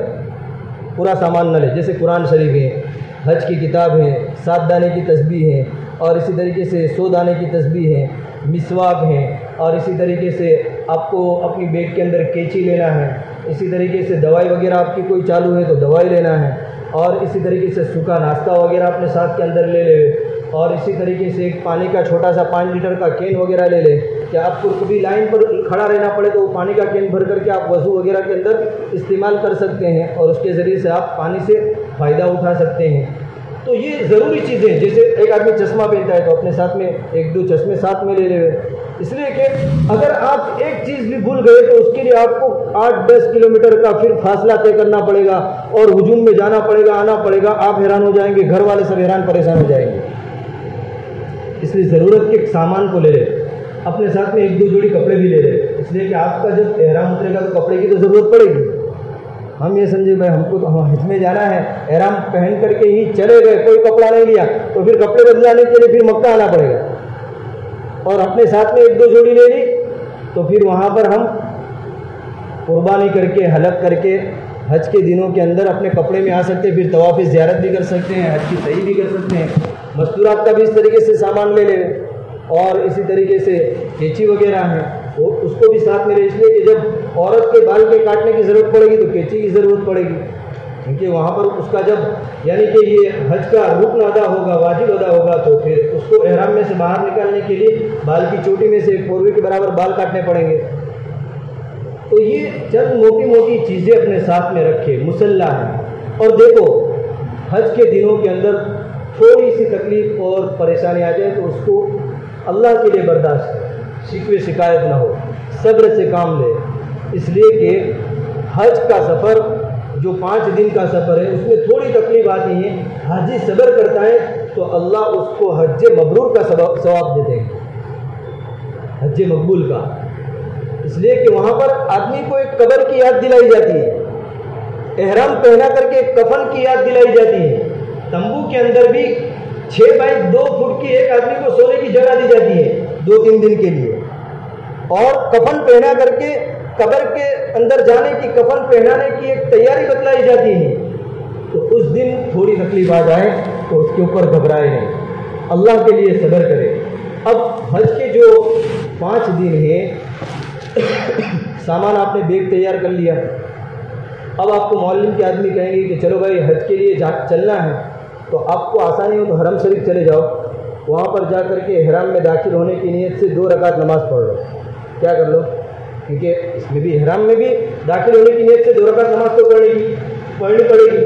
पूरा सामान न ले। जैसे कुरान शरीफ है, हज की किताब है सात दाने की तस्बीह है, और इसी तरीके से सौ दाने की तस्बीह है, मिसवाक है, और इसी तरीके से आपको अपनी बैग के अंदर कैची लेना है, इसी तरीके से दवाई वगैरह आपकी कोई चालू है तो दवाई लेना है, और इसी तरीके से सूखा नाश्ता वगैरह अपने साथ के अंदर ले ले और इसी तरीके से एक पानी का छोटा सा पाँच लीटर का कैन वगैरह ले लें। कि आपको कभी लाइन पर खड़ा रहना पड़े तो वो पानी का कैन भर करके आप वज़ू वगैरह के अंदर इस्तेमाल कर सकते हैं और उसके ज़रिए से आप पानी से फ़ायदा उठा सकते हैं। तो ये ज़रूरी चीज़ें जैसे एक आदमी चश्मा पहनता है तो अपने साथ में एक दो चश्मे साथ में ले ले इसलिए कि अगर आप एक चीज़ भी भूल गए तो उसके लिए आपको आठ दस किलोमीटर का फिर फासला तय करना पड़ेगा और हजूम में जाना पड़ेगा, आना पड़ेगा, आप हैरान हो जाएँगे, घर वाले सब हैरान परेशान हो जाएँगे। इसलिए ज़रूरत के सामान को ले ले अपने साथ में एक दो जोड़ी कपड़े भी ले ले इसलिए कि आपका जब एहराम उतरेगा तो कपड़े की तो ज़रूरत पड़ेगी। हम ये समझे, भाई, हमको तो हम हज में जाना है। एहराम पहन करके ही चले गए, कोई कपड़ा नहीं लिया तो फिर कपड़े बदलाने के लिए फिर मक्का आना पड़ेगा। और अपने साथ में एक दो जोड़ी ले ली तो फिर वहाँ पर हम कुर्बानी करके, हलक करके, हज के दिनों के अंदर अपने कपड़े में आ सकते हैं। फिर तवाफ़ ज़्यारत भी कर सकते हैं, हज की सही भी कर सकते हैं। मस्तूरात का भी इस तरीके से सामान ले लें और इसी तरीके से कैची वगैरह है, वो उसको भी साथ में ले, इसलिए कि जब औरत के बाल के काटने की ज़रूरत पड़ेगी तो कैची की ज़रूरत पड़ेगी। क्योंकि वहाँ पर उसका जब, यानी कि ये हज का रुकन अदा होगा, वाजिब अदा होगा तो फिर उसको एहराम में से बाहर निकालने के लिए बाल की चोटी में से फोरवे के बराबर बाल काटने पड़ेंगे। तो ये चंद मोटी मोटी चीज़ें अपने साथ में रखे, मुसल्ला है। और देखो, हज के दिनों के अंदर थोड़ी सी तकलीफ़ और परेशानी आ जाए तो उसको अल्लाह के लिए बर्दाश्त शिकवे शिकायत ना हो। सब्र से काम ले। इसलिए कि हज का सफ़र, जो पाँच दिन का सफ़र है, उसमें थोड़ी तकलीफ़ आती है। हाजी सब्र करता है तो अल्लाह उसको हज मबरूर का सवाब देते हैं हज मकबूल का। इसलिए कि वहाँ पर आदमी को एक कबर की याद दिलाई जाती है। एहराम पहना करके कफन की याद दिलाई जाती है। तंबू के अंदर भी छः बाई दो फुट की एक आदमी को सोने की जगह दी जाती है, दो तीन दिन के लिए। और कफन पहना करके, कबर के अंदर जाने की, कफन पहनाने की एक तैयारी बतलाई जाती है। तो उस दिन थोड़ी तकलीफ़ आ जाए तो उसके ऊपर घबराए नहीं। अल्लाह के लिए सबर करें। अब हज के जो पाँच दिन हैं, सामान आपने बैग तैयार कर लिया। अब आपको मोहल्लिम के आदमी कहेंगे कि चलो भाई, हज के लिए जा, चलना है। तो आपको आसानी हो तो हरम शरीफ चले जाओ। वहाँ पर जा कर के हराम में दाखिल होने की नीयत से दो रकात नमाज़ पढ़ लो। क्या कर लो? क्योंकि इसमें भी हराम में भी दाखिल होने की नीयत से दो रकात नमाज़ तो पढ़ेगी पढ़नी पड़ेगी।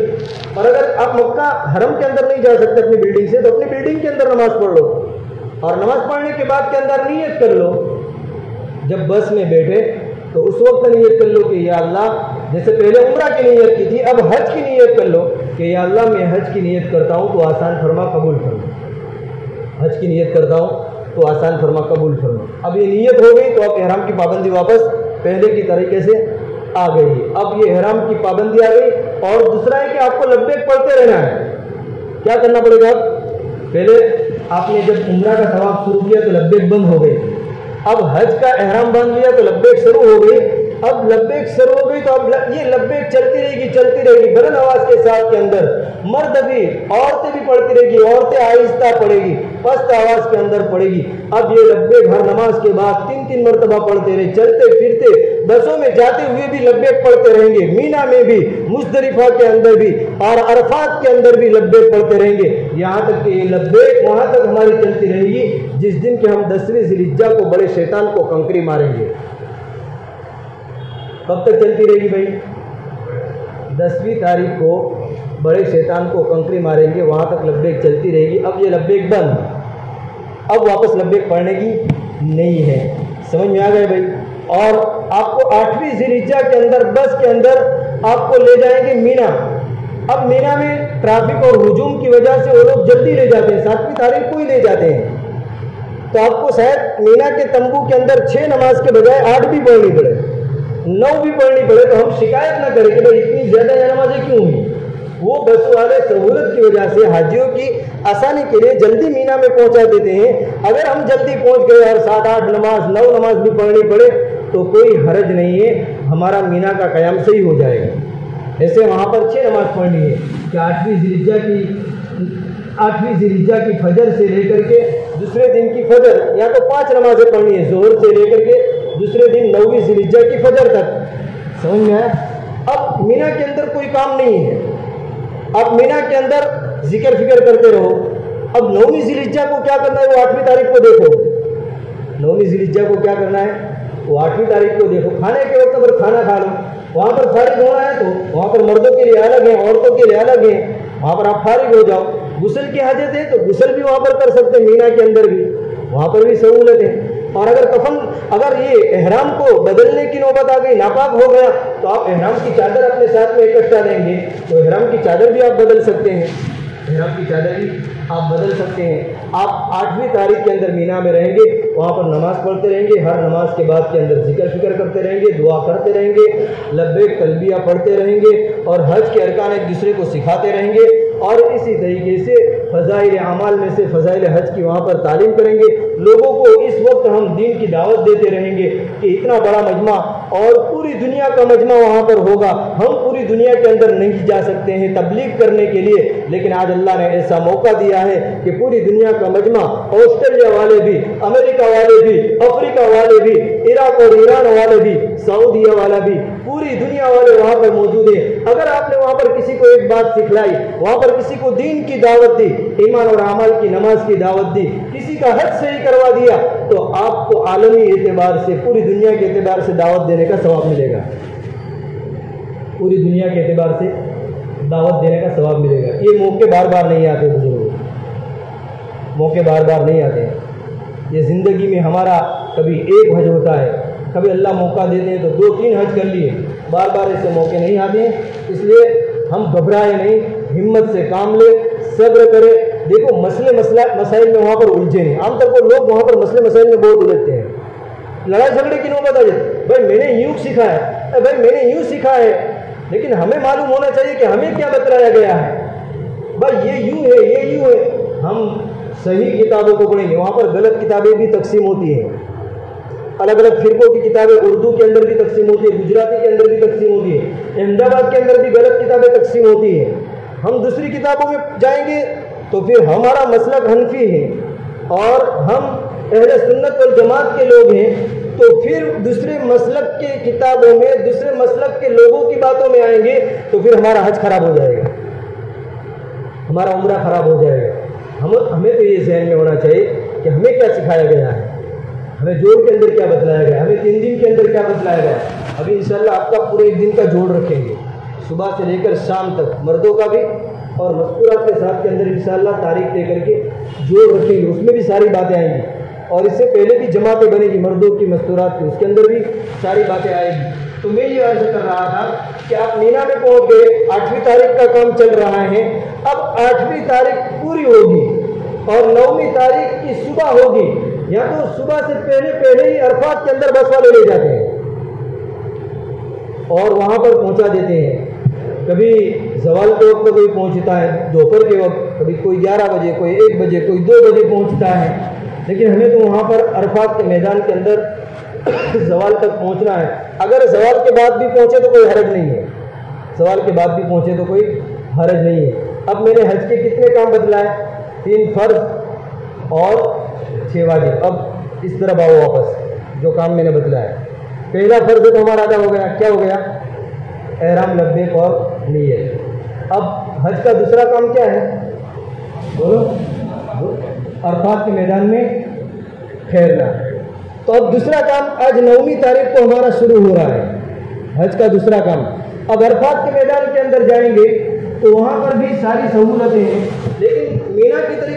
और अगर आप मक्का हरम के अंदर नहीं जा सकते अपनी बिल्डिंग से तो अपनी बिल्डिंग के अंदर नमाज़ पढ़ लो। और नमाज़ पढ़ने के बाद के अंदर नीयत कर लो। जब बस में बैठे तो उस वक्त नीयत कर लो कि या अल्लाह, जैसे पहले उम्र की नीयत की थी, अब हज की नीयत कर लो कि या अल्लाह, मैं हज की नीयत करता हूँ तो आसान फरमा कबूल फरमा हज की नीयत करता हूँ तो आसान फरमा कबूल फरमा अब ये नीयत हो गई तो अब एहराम की पाबंदी वापस पहले की तरीके से आ गई अब ये एहराम की पाबंदी आ गई, और दूसरा है कि आपको लब्बेक पढ़ते रहना है। क्या करना पड़ेगा? पहले आपने जब उम्र का सवाब शुरू किया तो लब्बेक बंद हो गई अब हज का एहराम बाँध लिया तो लब्बेक शुरू हो गई। अब लब्बेक शुरू हो गई तो अब ये लब्बेक चलती रहेगी चलती रहेगी। बरन आवाज़ के साथ के अंदर मर्द भी, औरतें भी पढ़ती रहेगी। औरतें आहिस्ता पड़ेगी पस्त आवाज़ के अंदर पड़ेगी अब ये लब्बेक हर नमाज़ के बाद तीन तीन मरतबा पढ़ते रहे। चलते फिरते बसों में जाते हुए भी लब्बेक पढ़ते रहेंगे। मीना में भी मुस्तरिफा के अंदर भी, और अरफात के अंदर भी लब्बेक पढ़ते रहेंगे। यहाँ तक कि ये लब्बेक वहाँ तक हमारी चलती रहेगी, जिस दिन के हम दसवीं जिलिज्जा को, बड़े शैतान को कंकरी मारेंगे। कब तक चलती रहेगी भाई? दसवीं तारीख को बड़े शैतान को कंकरी मारेंगे, वहाँ तक लब्बेक चलती रहेगी। अब ये लब्बेक बंद। अब वापस लब्बेक पढ़ने की नहीं है। समझ में आ गए भाई? और आपको आठवीं जिलिजा के अंदर, बस के अंदर आपको ले जाएँगे मीना। अब मीना में ट्रैफ़िक और हजूम की वजह से वो लोग जल्दी ले जाते हैं, सातवीं तारीख को ही ले जाते हैं। तो आपको शायद मीना के तंबू के अंदर छः नमाज़ के बजाय आठ भी पढ़नी पड़े। नौ भी पढ़नी पड़े तो हम शिकायत ना करें कि भाई इतनी ज़्यादा यह नमाजें क्यों हुई? वो बस वाले सहूलत की वजह से हाजियों की आसानी के लिए जल्दी मीना में पहुँचा देते हैं। अगर हम जल्दी पहुँच गए और सात, आठ नमाज़, नौ नमाज़ भी पढ़नी पड़े तो कोई हरज नहीं है, हमारा मीना का कयाम सही हो जाएगा। ऐसे वहाँ पर छः नमाज़ पढ़नी है कि आठवीं जिलिजा की, आठवीं जिलिजा की फजर से लेकर के दूसरे दिन की फजर, या तो पाँच नमाजें पढ़नी है जोहर से लेकर के दूसरे दिन नौवीं जिलिजा की फजर तक। समझ में आया? अब मीना के अंदर कोई काम नहीं है। अब मीना के अंदर ज़िक्र फ़िक्र करते रहो। अब नौवीं जिलिजा को क्या करना है वो आठवीं तारीख को देखो। नौवीं जिलिजा को क्या करना है? वो आठवीं तारीख को देखो, खाने के वक्त पर खाना खा लो वहाँ पर फारिग होना है तो वहाँ पर मर्दों के लिए अलग है, औरतों के लिए अलग है। वहाँ पर आप फारिग हो जाओ। गुसल की हाजत है तो गुसल भी वहाँ पर कर सकते हैं, मीना के अंदर भी। वहाँ पर भी सहूलत है। और अगर कफन, अगर ये एहराम को बदलने की नौबत आ गई, नापाक हो गया तो आप एहराम की चादर अपने साथ में इकट्ठा लेंगे। तो एहराम की चादर भी आप बदल सकते हैं। एहराम की चादर भी आप बदल सकते हैं। आप आठवीं तारीख के अंदर मीना में रहेंगे, वहाँ पर नमाज़ पढ़ते रहेंगे, हर नमाज़ के बाद के अंदर ज़िक्र फ़िक्र करते रहेंगे, दुआ करते रहेंगे, लब्बे तलबिया पढ़ते रहेंगे और हज के अरकान एक दूसरे को सिखाते रहेंगे और इसी तरीके से फ़जाइल अमाल में से फ़जाइल हज की वहाँ पर तालीम करेंगे। लोगों को इस वक्त हम दीन की दावत देते रहेंगे कि इतना बड़ा मजमा और पूरी दुनिया का मजमा वहाँ पर होगा। हम पूरी दुनिया के अंदर नहीं जा सकते हैं तबलीग करने के लिए, लेकिन आज अल्लाह ने ऐसा मौका दिया है कि पूरी दुनिया का मजमा ऑस्ट्रेलिया वाले भी, अमेरिका वाले भी, अफ्रीका वाले भी, इराक और ईरान वाले भी, सऊदिया वाला भी, पूरी दुनिया वाले वहाँ पर मौजूद है। अगर आपने वहाँ पर किसी को एक बात सिखलाई, वहाँ पर किसी को दीन की दावत दी, ईमान और अमल की नमाज़ की दावत दी, किसी का हज सही करवा दिया तो आपको आलमी एतबार से, पूरी दुनिया के एतबार से दावत देने का सवाब मिलेगा। पूरी दुनिया के एतबार से दावत देने का सवाब मिलेगा। ये मौके बार बार नहीं आते बुज़ुर्ग। मौके बार बार नहीं आते। ये ज़िंदगी में हमारा कभी एक हज होता है, कभी अल्लाह मौका देते हैं तो दो तीन हज कर लिए। बार बार ऐसे मौके नहीं आते इसलिए हम घबराए नहीं, हिम्मत से काम ले, सब्र करें। देखो, मसले मसला मसाइल में वहाँ पर उलझे नहीं आमतौर पर लोग वहाँ पर मसले मसाइल में बहुत उलझते हैं। लड़ाई झगड़े की नौबत आ जाती भाई, मैंने यूँ सीखा है। भाई, मैंने यूँ सीखा है। लेकिन हमें मालूम होना चाहिए कि हमें क्या बतलाया गया है। भाई, ये यूँ है, ये यूँ है। हम सही किताबों को पढ़ेंगे। वहाँ पर गलत किताबें भी तकसीम होती हैं। अलग अलग फिरकों की किताबें, उर्दू के अंदर भी तकसीम होती है, गुजराती के अंदर भी तकसीम होती है, अहमदाबाद के अंदर भी गलत किताबें तकसीम होती हैं। हम दूसरी किताबों में जाएँगे तो फिर हमारा मसलक हनफी है। और हम अहल सुन्नत और जमात के लोग हैं तो फिर दूसरे मसलक के किताबों में, दूसरे मसलक के लोगों की बातों में आएँगे तो फिर हमारा हज खराब हो जाएगा। हमारा उम्र खराब हो जाएगा। हम, हमें तो ये जहन में होना चाहिए कि हमें क्या सिखाया गया है। हमें जोड़ के अंदर क्या बतलाया गया हमें तीन दिन के अंदर क्या बतलाया गया अभी इंशाल्लाह आपका पूरे एक दिन का जोड़ रखेंगे। सुबह से लेकर शाम तक, मर्दों का भी, और मस्कुरात के साथ के अंदर इंशाल्लाह तारीख दे करके जोड़ रखेंगे। उसमें भी सारी बातें आएँगी। और इससे पहले भी जमातें बनेगी, मर्दों की मस्तूरात की। उसके अंदर भी सारी बातें आएगी। तो मैं ये अर्ज़ कर रहा था कि आप मीना में पहुँच गए, आठवीं तारीख का काम चल रहा है। अब आठवीं तारीख पूरी होगी और नौवीं तारीख की सुबह होगी। या तो सुबह से पहले पहले ही अरफात के अंदर बस वाले ले जाते हैं और वहाँ पर पहुँचा देते हैं। कभी जवाल के वक्त कोई पहुँचता है, दोपहर के वक्त, कभी कोई ग्यारह बजे, कोई एक बजे, कोई दो बजे पहुँचता है। लेकिन हमें तो वहाँ पर अरफात के मैदान के अंदर जवाल तक पहुँचना है। अगर जवाल के बाद भी पहुँचे तो कोई हरज नहीं है। सवाल के बाद भी पहुँचे तो कोई हरज नहीं है। अब मैंने हज के कितने काम बदलाए? तीन फ़र्ज़ और छः वाजिब। अब इस तरफ़ आओ वापस, जो काम मैंने बदला है पहला फ़र्ज़ तो हमारा अदा हो गया। क्या हो गया? एहराम, लब्बेक और नीयत। अब हज का दूसरा काम क्या है? बोलो। अरफात के मैदान में ठहरना। तो अब दूसरा काम, आज नौवीं तारीख को हमारा शुरू हो रहा है, हज का दूसरा काम। अब अरफात के मैदान के अंदर जाएँगे तो वहाँ पर भी सारी सहूलतें हैं, लेकिन मीना की पर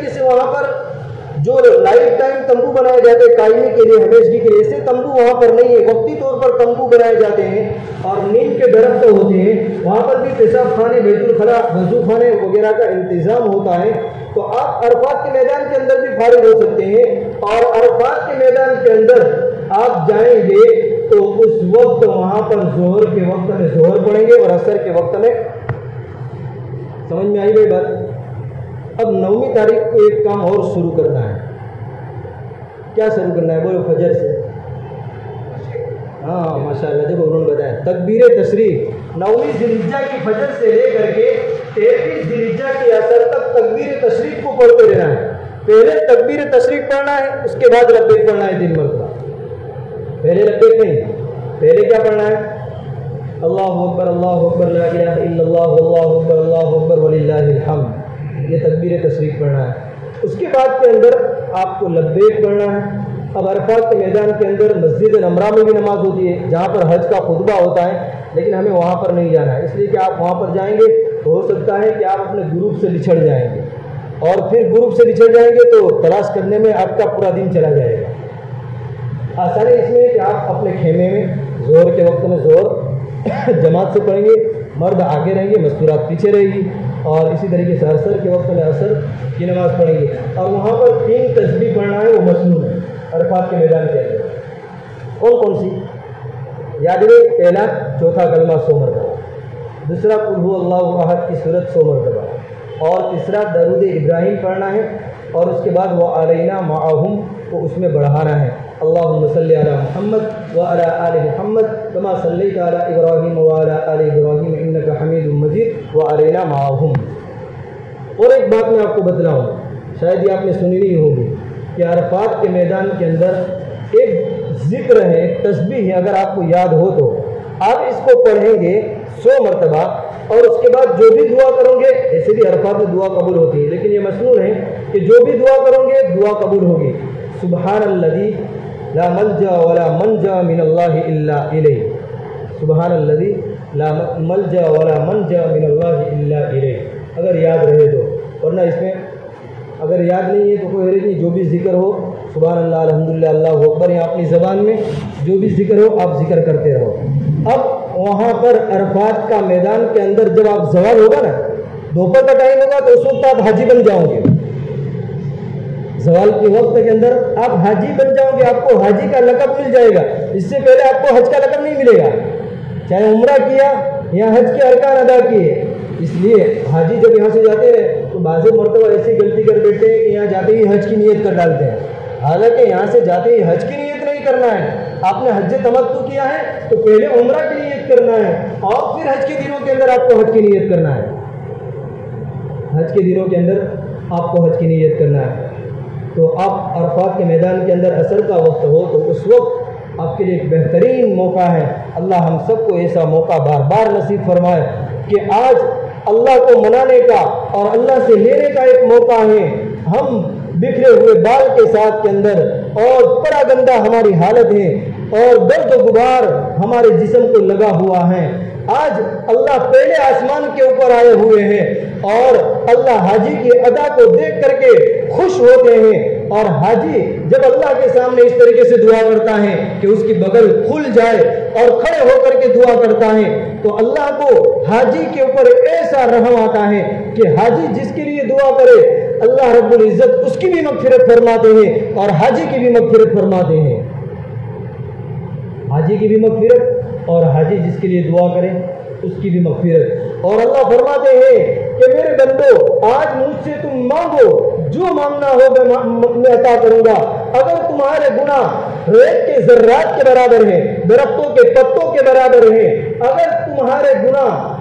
जो लाइफ टाइम तंबू बनाए जाते हैं, कायमी के लिए हमेशगी के लिए ऐसे तंबू वहाँ पर नहीं है, वक्ती तौर पर तंबू बनाए जाते हैं और नीम के दरख्त तो होते हैं। वहाँ पर भी पेशाब खाने, बैतुल खला वज़ू खाने वगैरह का इंतज़ाम होता है। तो आप अरफात के मैदान के अंदर भी फारिग हो सकते हैं और अरफात के मैदान के अंदर आप जाएँगे तो उस वक्त वहाँ पर जोहर के वक्त में जोहर पड़ेंगे और असर के वक्त में। समझ में आई भाई बात? अब नौवीं तारीख को एक काम और शुरू करना है। क्या शुरू करना है? बोलो, फजर से। हाँ माशाल्लाह, देखो, उन्होंने बताया। तकबीर तशरीफ़। नौवीं जिलिजा की फजर से लेकर के तैतीस जिलिजा की असर तक तकबीर तशरीफ़ को पढ़ते रहना है। पहले तकबीर तशरीफ़ पढ़ना है, उसके बाद लब्बेक पढ़ना है दिन भर का पहले लब्बेक नहीं, पहले क्या पढ़ना है? अल्लाह अकबर अल्लाह अकबर, ला इलाहा इल्लल्लाह अल्लाह अकबर अल्लाह अकबर, वलिल्लाहिल हम्द। ये तकबीर तशरीफ़ पढ़ना है। उसके बाद के अंदर आपको लब्बेक पढ़ना है। अब अरफात के मैदान के अंदर मस्जिद नमरा में भी नमाज़ होती है, जहाँ पर हज का खुतबा होता है, लेकिन हमें वहाँ पर नहीं जाना है। इसलिए कि आप वहाँ पर जाएँगे तो हो सकता है कि आप अपने ग्रुप से लिछड़ जाएँगे। और फिर ग्रुप से लिछड़ जाएँगे तो तलाश करने में आपका पूरा दिन चला जाएगा। आसानी इसमें कि आप अपने खेमे में ज़ोर के वक्त में ज़ोर जमात से पढ़ेंगे, मर्द आगे रहेंगे, मस्तूरात पीछे रहेगी। और इसी तरीके से असर के वक्त में असर की नमाज़ पढ़ेंगे। और वहाँ पर तीन तस्वीर पढ़ना है, वो मसनून है, अरफात के मैदान के अंदर। कौन कौन सी? याद रहे, पहला चौथा कलमा सो मरतबा। दूसरा कुल्हू अल्लाह अहद की सूरत सो मरतबा। और तीसरा, दरूद इब्राहिम पढ़ना है, और उसके बाद वह आलना माहूम को उसमें बढ़ाना है। सल महमद व अला आल महमद कमा सल्ली अला इब्राहिम वाला आल इब्राहिम इन्नक हमीद मजीद व अरेना माहूम और एक बात मैं आपको बतलाऊँ, शायद ये आपने सुनी नहीं होगी कि अरफात के मैदान के अंदर एक ज़िक्र है तस्बीह है, अगर आपको याद हो तो। आप इसको पढ़ेंगे सौ मरतबा और उसके बाद जो भी दुआ करोगे, ऐसे भी अरफात में दुआ कबूल होती है। लेकिन ये मसनून है कि जो भी दुआ करोगे, दुआ कबूल होगी। सुबहान अल्लदी ला मलजा वला मनजा मिन अल्लाह इल्ला इलैह सुबहान अल्लदी ला मलजा वला मनजा मिन अल्लाह इल्ला इलैह अगर याद रहे तो। वरना इसमें अगर याद नहीं है तो कोई हरज नहीं, जो भी ज़िक्र हो सुबह अल्लाह अलहमदिल्ला अल्लाह अकबर या अपनी ज़बान में जो भी ज़िक्र हो, आप ज़िक्र करते रहो। अब वहाँ पर अरफात का मैदान के अंदर जब आप जवाल होगा ना, दोपहर का टाइम होगा तो उस वक्त आप हाजी बन जाओगे। सवाल के वक्त के अंदर आप हाजी बन जाओगे, आपको हाजी का लकब मिल जाएगा। इससे पहले आपको हज का लकब नहीं मिलेगा। चाहे उम्र किया, या हज के अरकान अदा किए। इसलिए हाजी जब यहाँ से जाते हैं तो बाज़ मरतबा ऐसी गलती कर बैठते हैं कि यहाँ जाते ही हज की नीयत कर डालते हैं। हालाँकि यहाँ से जाते ही हज की नीयत नहीं करना है। आपने हज तमत्तु किया है तो पहले उम्र की नीयत करना है, और फिर हज के दिनों के अंदर आपको हज की नीयत करना है। हज के दिनों के अंदर आपको हज की नीयत करना है। तो आप अरफात के मैदान के अंदर असर का वक्त हो तो उस वक्त आपके लिए एक बेहतरीन मौका है। अल्लाह हम सबको ऐसा मौका बार बार नसीब फरमाए कि आज अल्लाह को मनाने का और अल्लाह से लेने का एक मौका है। हम बिखरे हुए बाल के साथ के अंदर और बड़ा गंदा हमारी हालत है और दर्द गुबार हमारे जिसम को लगा हुआ है। आज अल्लाह पहले आसमान के ऊपर आए हुए हैं और अल्लाह हाजी की अदा को देख करके खुश होते हैं। और हाजी जब अल्लाह के सामने इस तरीके से दुआ करता है कि उसकी बगल खुल जाए और खड़े होकर के दुआ करता है तो अल्लाह को हाजी के ऊपर ऐसा रहम आता है कि हाजी जिसके लिए दुआ करे, अल्लाह रब्बुल इज़्ज़त उसकी भी मगफिरत फरमाते हैं और हाजी की भी मगफिरत फरमाते हैं। हाजी की भी मगफिरत और हाजी जिसके लिए दुआ करें, उसकी भी मफफरत और अल्लाह फरमाते हैं कि मेरे बंदो, आज मुझसे तुम मांगो, जो मांगना हो मैं अता करूँगा। अगर तुम्हारे गुना रेत के जर्रात के बराबर है, दरख्तों के पत्तों के बराबर है, अगर तुम्हारे गुनाह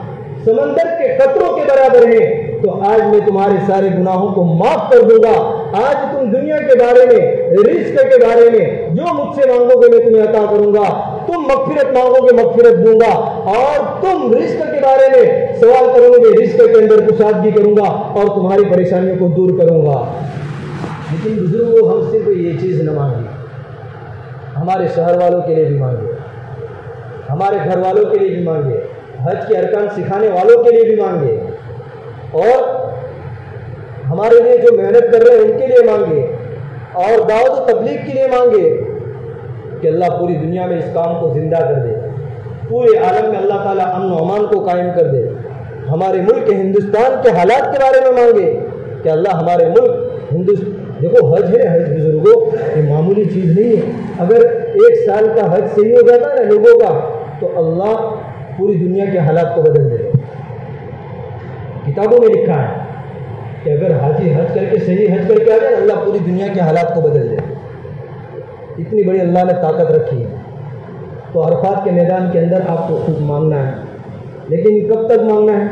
समंदर के कतरों के बराबर है तो आज मैं तुम्हारे सारे गुनाहों को माफ़ कर दूँगा। आज तुम दुनिया के बारे में, रिस्क के बारे में, जो मुझसे मांगोगे मैं तुम्हें अता करूँगा। तुम मगफिरत मांगोगे, मगफिरत दूँगा। और तुम रिस्क के बारे में सवाल करोगे, रिस्क के अंदर कुशादगी करूँगा और तुम्हारी परेशानियों को दूर करूँगा। लेकिन बुज़ुर्गों हमसे सिर्फ़ ये चीज़ न मांगे। हमारे शहर वालों के लिए भी मांगे। हमारे घर वालों के लिए भी मांगे। हज के अरकान सिखाने वालों के लिए भी मांगे। और हमारे लिए जो मेहनत कर रहे हैं, उनके लिए मांगे। और दावत तबलीग के लिए मांगे कि अल्लाह पूरी दुनिया में इस काम को ज़िंदा कर दे। पूरे आलम में अल्लाह ताला अमन अमान को कायम कर दे। हमारे मुल्क हिंदुस्तान के हालात के बारे में मांगे कि अल्लाह हमारे मुल्क हिंदुस्तान देखो, हज है, हज बुज़ुर्गों, ये मामूली चीज़ नहीं है। अगर एक साल का हज सही हो जाता है ना लोगों का तो अल्लाह पूरी दुनिया के हालात को बदल देगा किताबों में लिखा है कि अगर हाजी हज करके सही हज करके आ जाए, अल्लाह पूरी दुनिया के हालात को बदल दे। इतनी बड़ी अल्लाह ने ताकत रखी है। तो अरफात के मैदान के अंदर आपको खूब मांगना है। लेकिन कब तक मांगना है?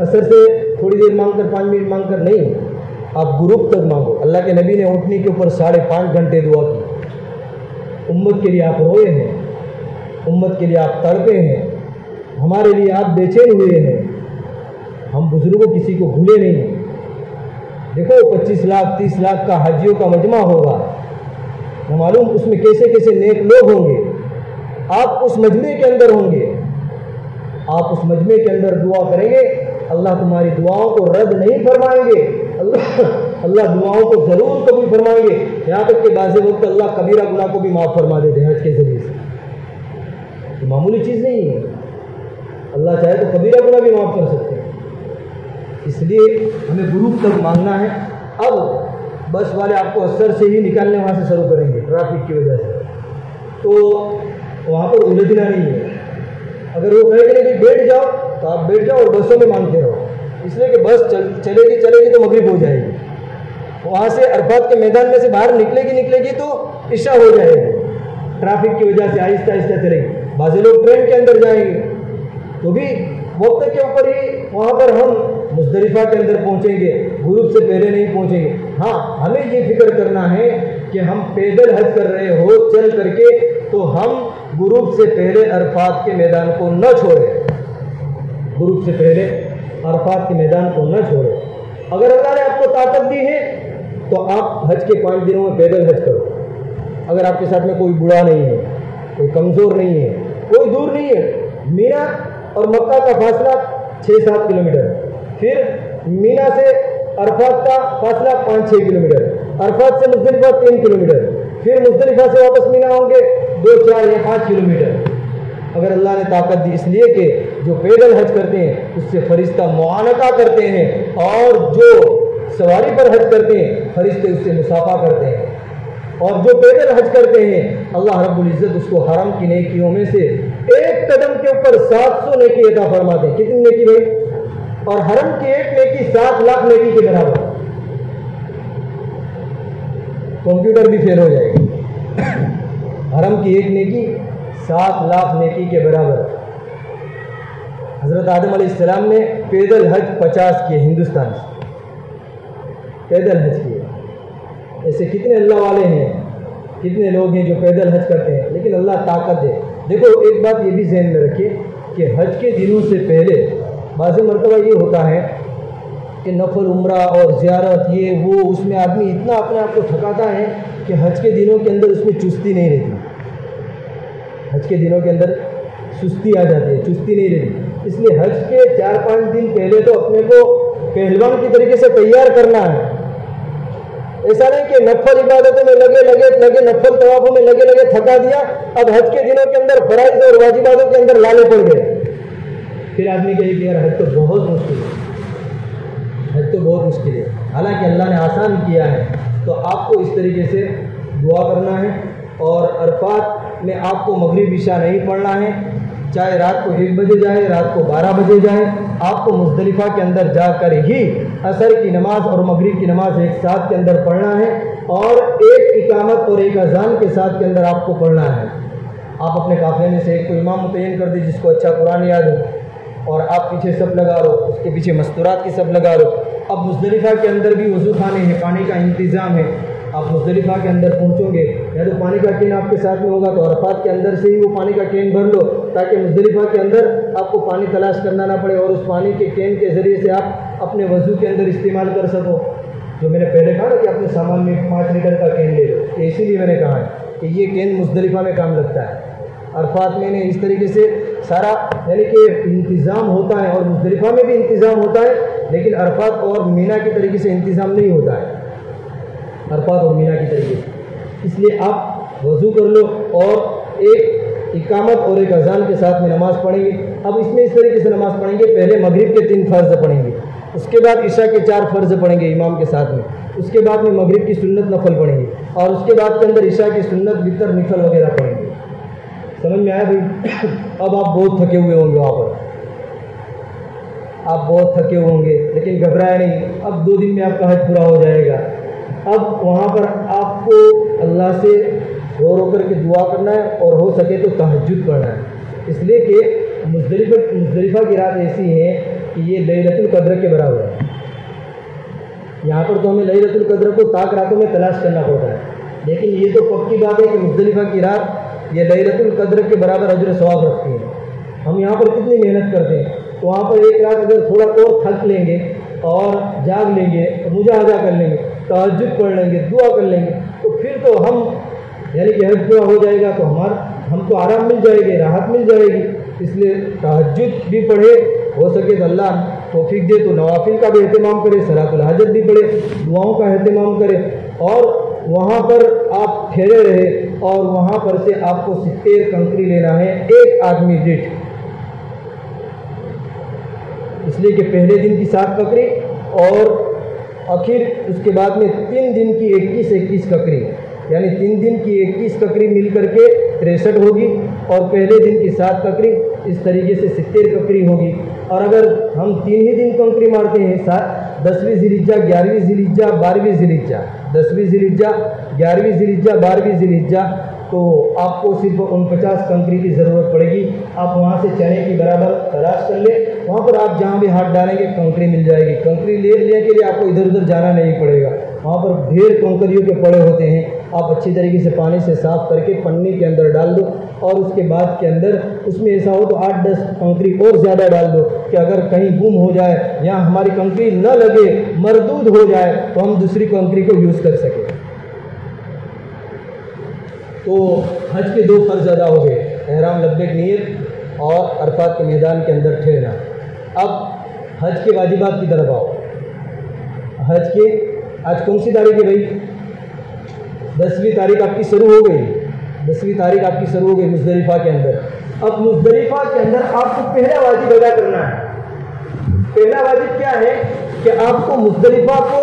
असर से थोड़ी देर मांग कर पाँच मिनट मांग कर नहीं, आप ग्रुप तक मांगो। अल्लाह के नबी ने उठने के ऊपर साढ़े पाँच घंटे दुआ की। उम्मत के लिए आप रोए हैं। उम्मत के लिए आप तड़पे हैं, हमारे लिए आप बेचैन हुए हैं, हम बुज़ुर्गों किसी को भूले नहीं। देखो 25 लाख 30 लाख का हाजियों का मजमा होगा। न मालूम उसमें कैसे कैसे नेक लोग होंगे। आप उस मजमे के अंदर होंगे। आप उस मजमे के अंदर दुआ करेंगे, अल्लाह तुम्हारी दुआओं को रद्द नहीं फरमाएँगे। अल्लाह अल्लाह दुआओं को ज़रूर कबूल फरमाएँगे। यहाँ तक कि बाज़ वक्त अल्लाह कबीरा गुना को भी माफ़ फरमा देते हैं हज के ज़रिए से। तो मामूली चीज़ नहीं है। अल्लाह चाहे तो कबीरा गुनाह भी माफ़ कर सकते हैं। इसलिए हमें ग्रुप तक मांगना है। अब बस वाले आपको असर से ही निकालने वहाँ से शुरू करेंगे, ट्रैफ़िक की वजह से। तो वहाँ पर उलझना नहीं है। अगर वो कहेंगे कि बैठ जाओ तो आप बैठ जाओ और बसों में मांगते रहो। इसलिए कि बस चल, चलेगी चलेगी तो मगरिब हो जाएगी। वहाँ से अरफात के मैदान में से बाहर निकलेगी निकलेगी तो ईशा हो जाएगी। ट्रैफ़िक की वजह से आहिस्ता आहिस्ता चलेगी। बाज़ लोग ट्रेन के अंदर जाएँगे। तो भी वक्त के ऊपर ही वहाँ पर हम मुजदरिफा के अंदर पहुँचेंगे ग्रुप से पहले नहीं पहुँचेंगे। हाँ हमें ये फ़िक्र करना है कि हम पैदल हज कर रहे हो, चल करके तो हम ग्रुप से पहले अरफात के मैदान को न छोड़ें। ग्रुप से पहले अरफात के मैदान को न छोड़ें। अगर अल्लाह ने आपको ताकत दी है तो आप हज के पाँच दिनों में पैदल हज करो। अगर आपके साथ में कोई बुरा नहीं है कोई कमज़ोर नहीं है। कोई दूर नहीं है। मीना और मक्का का फासला छः सात किलोमीटर। फिर मीना से अरफात का फासला पाँच छः किलोमीटर। अरफात से मुजदलिफा तीन किलोमीटर। फिर मुजदलिफा से वापस मीना होंगे दो, चार या पाँच किलोमीटर। अगर अल्लाह ने ताकत दी इसलिए कि जो पैदल हज करते हैं, उससे फरिश्ता मुआनका करते हैं और जो सवारी पर हज करते हैं, फरिश्ते उससे मुसाफा करते हैं। और जो पैदल हज करते हैं अल्लाह रब्बुल इज़्ज़त उसको हरम की नेकियों में से एक कदम के ऊपर सात सौ नेकी अदा फरमाते हैं कितनी नेकी भाई? और हरम की एक नेकी सात लाख नेकी के बराबर। कंप्यूटर भी फेल हो जाएगी। हरम की एक नेकी सात लाख नेकी के बराबर। हज़रत आदम अलैहिस्सलाम ने पैदल हज पचास किए हिंदुस्तान से। पैदल हज किए। ऐसे कितने अल्लाह वाले हैं? कितने लोग हैं जो पैदल हज करते हैं? लेकिन अल्लाह ताकत दे। देखो, एक बात ये भी जहन में रखिए कि हज के दिनों से पहले बाज़ मरतबा ये होता है कि नफल, उम्र और ज़्यारत, ये, वो, उसमें आदमी इतना अपने आप को थकाता है कि हज के दिनों के अंदर उसमें चुस्ती नहीं रहती। हज के दिनों के अंदर सुस्ती आ जाती है, चुस्ती नहीं रहती। इसलिए हज के चार पाँच दिन पहले तो अपने को पहलवान की तरीके से तैयार करना है। ऐसा नहीं कि नफल इबादतों में लगे लगे लगे, नफल तवाफों में लगे लगे थका दिया। अब हज के दिनों के अंदर फ़राइज और वाजिबातों के अंदर लाले पड़ गए। फिर आदमी कहे कि यार, हज तो बहुत मुश्किल है। हज तो बहुत मुश्किल है। हालाँकि अल्लाह ने आसान किया है तो आपको इस तरीके से दुआ करना है और अरफात में आपको मगरिब इशा नहीं पढ़ना है। चाहे रात को एक बजे जाए, रात को बारह बजे जाए, आपको मुजदलिफा के अंदर जाकर ही असर की नमाज़ और मगरिब की नमाज़ एक साथ के अंदर पढ़ना है और एक इकामत और एक अजान के साथ के अंदर आपको पढ़ना है। आप अपने काफिले में से एक को इमाम मुतन कर दीजिए, जिसको अच्छा कुरान याद हो और आप पीछे सब लगा लो, उसके पीछे मस्तूरात की सब लगा लो। अब मुजदलिफा के अंदर भी वज़ू खाने हैं, पानी का इंतज़ाम है आप मुजदलिफा के अंदर पहुँचोगे, या तो पानी का कैन आपके साथ में होगा तो अरफात के अंदर से ही वो पानी का कैन भर लो, ताकि मुजदलिफा के अंदर आपको पानी तलाश करना ना पड़े और उस पानी के कैन के ज़रिए से आप अपने वज़ू के अंदर इस्तेमाल कर सको। जो मैंने पहले कहा ना कि अपने सामान में पाँच लीटर का कैन ले लो इसीलिए मैंने कहा है कि ये कैन मुजदलिफा में काम लगता है। अरफात में इस तरीके से सारा, यानी कि इंतज़ाम होता है और मुजदलिफा में भी इंतज़ाम होता है, लेकिन अरफात और मीना के तरीके से इंतज़ाम नहीं होता है। अरफात और मीना की तरीके इसलिए आप वज़ू कर लो और एक इकामत और एक अजान के साथ में नमाज़ पढ़ेंगे। अब इसमें इस तरीके से नमाज़ पढ़ेंगे, पहले मगरिब के तीन फ़र्ज़ पढ़ेंगे। उसके बाद ईशा के चार फ़र्ज़ पढ़ेंगे इमाम के साथ में। उसके बाद में मगरिब की सुन्नत नफल पढ़ेंगे और उसके बाद के अंदर ईशा की सुन्नत बितर निफल वगैरह पढ़ेंगे। समझ में आया भाई? अब आप बहुत थके हुए होंगे वहाँ पर। आप बहुत थके होंगे, लेकिन घबराए नहीं। अब दो दिन में आपका हज पूरा हो जाएगा। अब वहाँ पर आपको अल्लाह से रो रो करके दुआ करना है और हो सके तो तहजद पढ़ना है। इसलिए कि मुजदलिफा मुजदलिफा की रात ऐसी है कि ये लतुल कद्र के बराबर है। यहाँ पर तो हमें लतुल कद्र को ताक रातों में तलाश करना पड़ता है। लेकिन ये तो पक्की बात है कि मुजदलिफा की रात ये लतुल कद्र के बराबर अजर स्वाब रखती है। हम यहाँ पर कितनी मेहनत करते हैं। तो वहाँ पर एक रात अगर थोड़ा और थक लेंगे और जाग लेंगे मुजाहदा कर लेंगे तहजद पढ़ लेंगे, दुआ कर लेंगे तो फिर तो हम, यानी कि हज पूरा हो जाएगा तो हमारा, हमको आराम मिल जाएगी, राहत मिल जाएगी। इसलिए तहजद भी पढ़े, हो सके तो अल्लाह तोफीक दे तो नवाफिल का भी अहतमाम करे, सलातुल हजत भी पढ़े, दुआओं का अहतमाम करे, और वहाँ पर आप ठहरे रहे, और वहाँ पर से आपको सित्तेर कंकरी लेना है, एक आदमी दिठ इसलिए कि पहले दिन की सात बकरी, और आखिर उसके बाद में तीन दिन की इक्कीस इक्कीस ककरी यानी तीन दिन की इक्कीस ककरी मिल करके तिरसठ होगी और पहले दिन की सात ककरी इस तरीके से सितर ककरी होगी। और अगर हम तीन ही दिन कंकरी मारते हैं सात दसवीं जिलिज्जा, ग्यारहवीं जिलिज्जा, बारहवीं जिलिज्जा। दसवीं जिलिज्जा, ग्यारहवीं जिलिज्जा, बारहवीं जिलिज्जा तो आपको सिर्फ़ उनपचास कंकरी की ज़रूरत पड़ेगी। आप वहाँ से चने की बराबर तलाश कर ले। वहाँ पर आप जहाँ भी हाथ डालेंगे, कंकरी मिल जाएगी। कंकरी ले, लेने के लिए आपको इधर उधर जाना नहीं पड़ेगा। वहाँ पर ढेर कंकरियों के पड़े होते हैं। आप अच्छी तरीके से पानी से साफ़ करके पन्नी के अंदर डाल दो और उसके बाद के अंदर उसमें ऐसा हो तो आठ दस कंकरी और ज़्यादा डाल दो कि अगर कहीं गुम हो जाए या हमारी कंकरी न लगे, मरदूद हो जाए तो हम दूसरी कंकरी को यूज़ कर सकें। तो हज के दो फ़र्ज़ अदा हो गए, एहराम लब्बेक नीयत और अरफात के मैदान के अंदर ठहरना। अब हज के वाजिबात की तरफ़ आओ। हज के, आज कौन सी तारीख है भाई? दसवीं तारीख आपकी शुरू हो गई। दसवीं तारीख आपकी शुरू हो गई मुजदरीफा के अंदर। अब मुजदरीफा के अंदर आपको पहला वाजिब अदा करना है। पहला वाजिब क्या है कि आपको मुजदरीफा को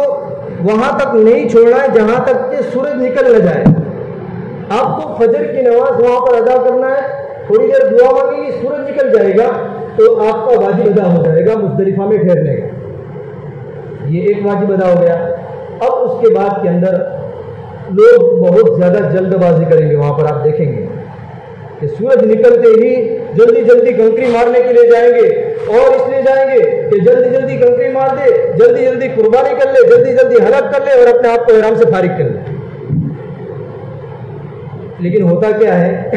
वहाँ तक नहीं छोड़ना है, जहाँ तक कि सूरज निकल न जाए। आपको फजर की नमाज़ वहाँ पर अदा करना है। थोड़ी देर दुआ मांगेगी, सूरज निकल जाएगा तो आपका वाजिब अदा हो जाएगा मुस्तलिफा में ठहरने का। ये एक वाजिब अदा हो गया। अब उसके बाद के अंदर लोग बहुत ज़्यादा जल्दबाजी करेंगे, वहाँ पर आप देखेंगे कि सूरज निकलते ही जल्दी जल्दी कंकरी मारने के लिए जाएँगे, और इसलिए जाएँगे कि जल्दी जल्दी कंकरी मार दे, जल्दी जल्दी कुर्बानी कर ले, जल्दी जल्दी हलक कर ले और अपने आप को आराम से फारिग कर ले। लेकिन होता क्या है?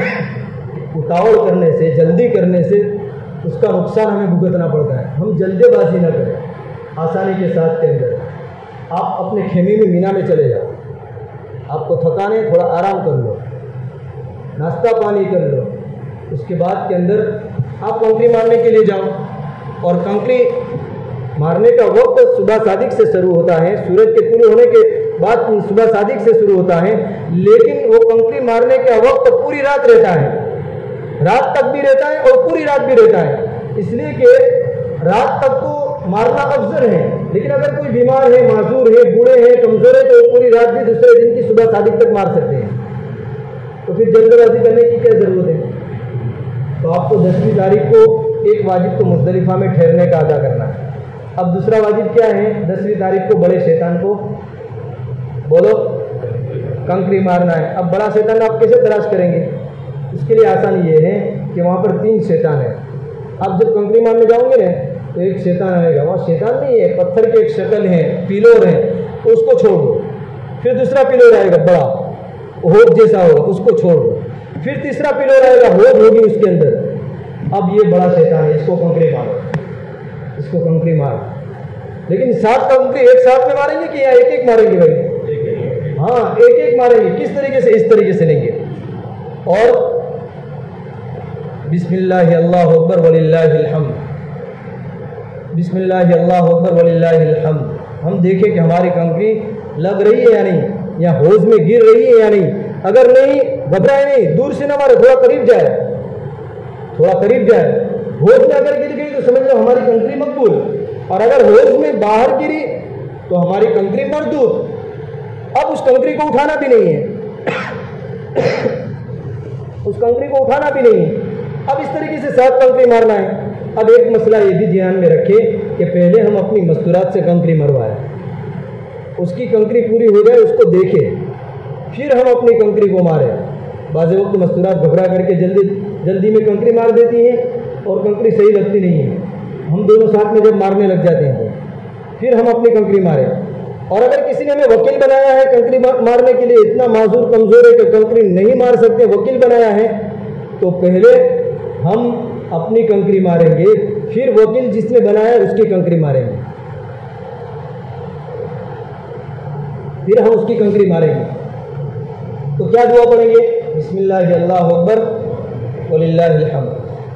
उतावल करने से, जल्दी करने से उसका नुकसान हमें भुगतना पड़ता है। हम जल्दीबाजी ना करें। आसानी के साथ के अंदर आप अपने खेमे में मीना में चले जाओ। आपको थकाने, थोड़ा आराम कर लो। नाश्ता पानी कर लो। उसके बाद के अंदर आप कंकड़ी मारने के लिए जाओ। और कंकड़ी मारने का वक्त सुबह सादिक से शुरू होता है। सूरज के तुल होने के बाद सुबह सादिक से शुरू होता है, लेकिन वो कंकरी मारने के वक्त तो पूरी रात रहता है। रात तक भी रहता है और पूरी रात भी रहता है। इसलिए कि रात तक तो मारना अफजल है, लेकिन अगर कोई बीमार है, माजूर है, बूढ़े हैं, कमज़ोर है तो पूरी रात भी दूसरे दिन की सुबह सादिक तक मार सकते हैं। तो फिर जल्दबाजी करने की क्या ज़रूरत है? तो आपको दसवीं तारीख को एक वाजिब तो मुजदलिफा में ठहरने का अदा करना है। अब दूसरा वाजिब क्या है? दसवीं तारीख को बड़े शैतान को बोलो। कंकरी मारना है। अब बड़ा शैतान आप कैसे तलाश करेंगे? उसके लिए आसानी ये है कि वहाँ पर तीन शैतान है। आप जब कंकरी मारने जाओगे ना तो एक शैतान आएगा। वहाँ शैतान नहीं है, पत्थर के एक शक्ल है, पिलोर है। तो उसको छोड़ दो। फिर दूसरा पिलोर आएगा, बड़ा। होप जैसा होगा, उसको छोड़ दो। फिर तीसरा पिलोर आएगा, होप होगी उसके अंदर। अब ये बड़ा शैतान है, इसको कंकरी मारो। इसको कंकरी मारो। लेकिन सात कंकरी एक साथ में मारेंगे कि या एक एक मारेंगे भाई? हाँ एक एक मारेंगे। किस तरीके से? इस तरीके से लेंगे। और बिस्मिल्लाह अल्लाह अकबर वलिल्लाहिल हम देखें कि हमारी कंकरी लग रही है या नहीं? या होज में गिर रही है या नहीं? अगर नहीं, घबराए नहीं। दूर से ना मारे, थोड़ा करीब जाए। थोड़ा करीब जाए। होज में अगर गिर गई तो समझ लो हमारी कंकरी मकबूल। और अगर होश में बाहर गिरी तो हमारी कंकरी मरदूत। अब उस कंकरी को उठाना भी नहीं है। उस कंकरी को उठाना भी नहीं है। अब इस तरीके से सात कंकरी मारना है। अब एक मसला ये भी ध्यान में रखें कि पहले हम अपनी मस्तूरात से कंकरी मरवाएँ। उसकी कंकरी पूरी हो जाए, उसको देखें। फिर हम अपनी कंकरी को मारें। बाज़ वक्त मस्तूरात घबरा करके जल्दी जल्दी में कंकरी मार देती हैं और कंकरी सही लगती नहीं है। हम दोनों साथ में जब मारने लग जाते हैं, फिर हम अपनी कंकरी मारें। और अगर किसी ने हमें वकील बनाया है कंकरी मारने के लिए, इतना माजूर, कमज़ोर है कि कंकरी नहीं मार सकते, वकील बनाया है तो पहले हम अपनी कंकरी मारेंगे, फिर वकील जिसने बनाया उसकी कंकरी मारेंगे। फिर हम उसकी कंकरी मारेंगे। तो क्या दुआ पढ़ेंगे? बिस्मिल्लाह अकबर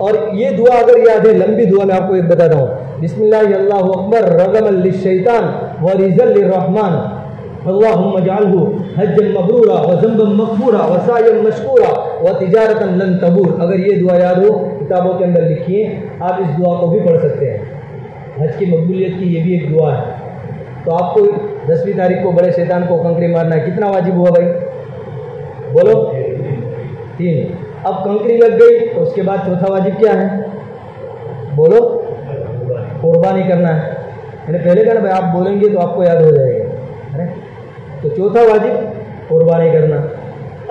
और ये दुआ अगर याद है, लंबी दुआ मैं आपको एक बताता हूँ। बिस्मिल्लाह अकबर रगम शैतान व रिजल रहमान अल्लाहुम्मजालहु हज्जन मबरूरा व ज़म्बन मकबूरा व सायन मशकूरा व तिजारतन लन तबूर अगर ये दुआ याद हो, किताबों के अंदर लिखिए, आप इस दुआ को भी पढ़ सकते हैं। हज की मकबूलियत की ये भी एक दुआ है। तो आपको दसवीं तारीख को बड़े शैतान को कंकरी मारना है। कितना वाजिब हुआ भाई? बोलो। तीन। अब कंकरी लग गई तो उसके बाद चौथा वाजिब क्या है? बोलो। कुर्बानी करना है। मैंने पहले कहा ना भाई, आप बोलेंगे तो आपको याद हो जाएगा, है तो चौथा वाजिब, कुर्बानी करना।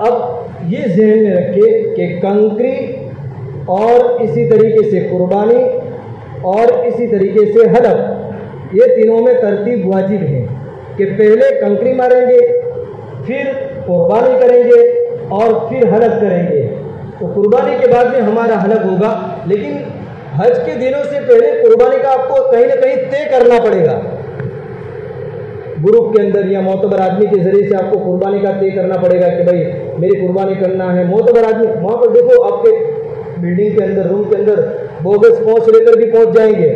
अब ये जहन में रखे कि कंकरी और इसी तरीके से कुर्बानी और इसी तरीके से हलफ ये तीनों में तरतीब वाजिब है कि पहले कंकरी मारेंगे, फिर कुर्बानी करेंगे और फिर हलफ करेंगे। तो कुर्बानी के बाद में हमारा हलक होगा, लेकिन हज के दिनों से पहले कुर्बानी का आपको कहीं ना कहीं तय करना पड़ेगा। ग्रुप के अंदर या मोतबर आदमी के ज़रिए से आपको कुर्बानी का तय करना पड़ेगा कि भाई, मेरी कुर्बानी करना है। मोतबर आदमी, वहाँ पर देखो आपके बिल्डिंग के अंदर रूम के अंदर बोगस पहुँच लेकर भी पहुँच जाएँगे।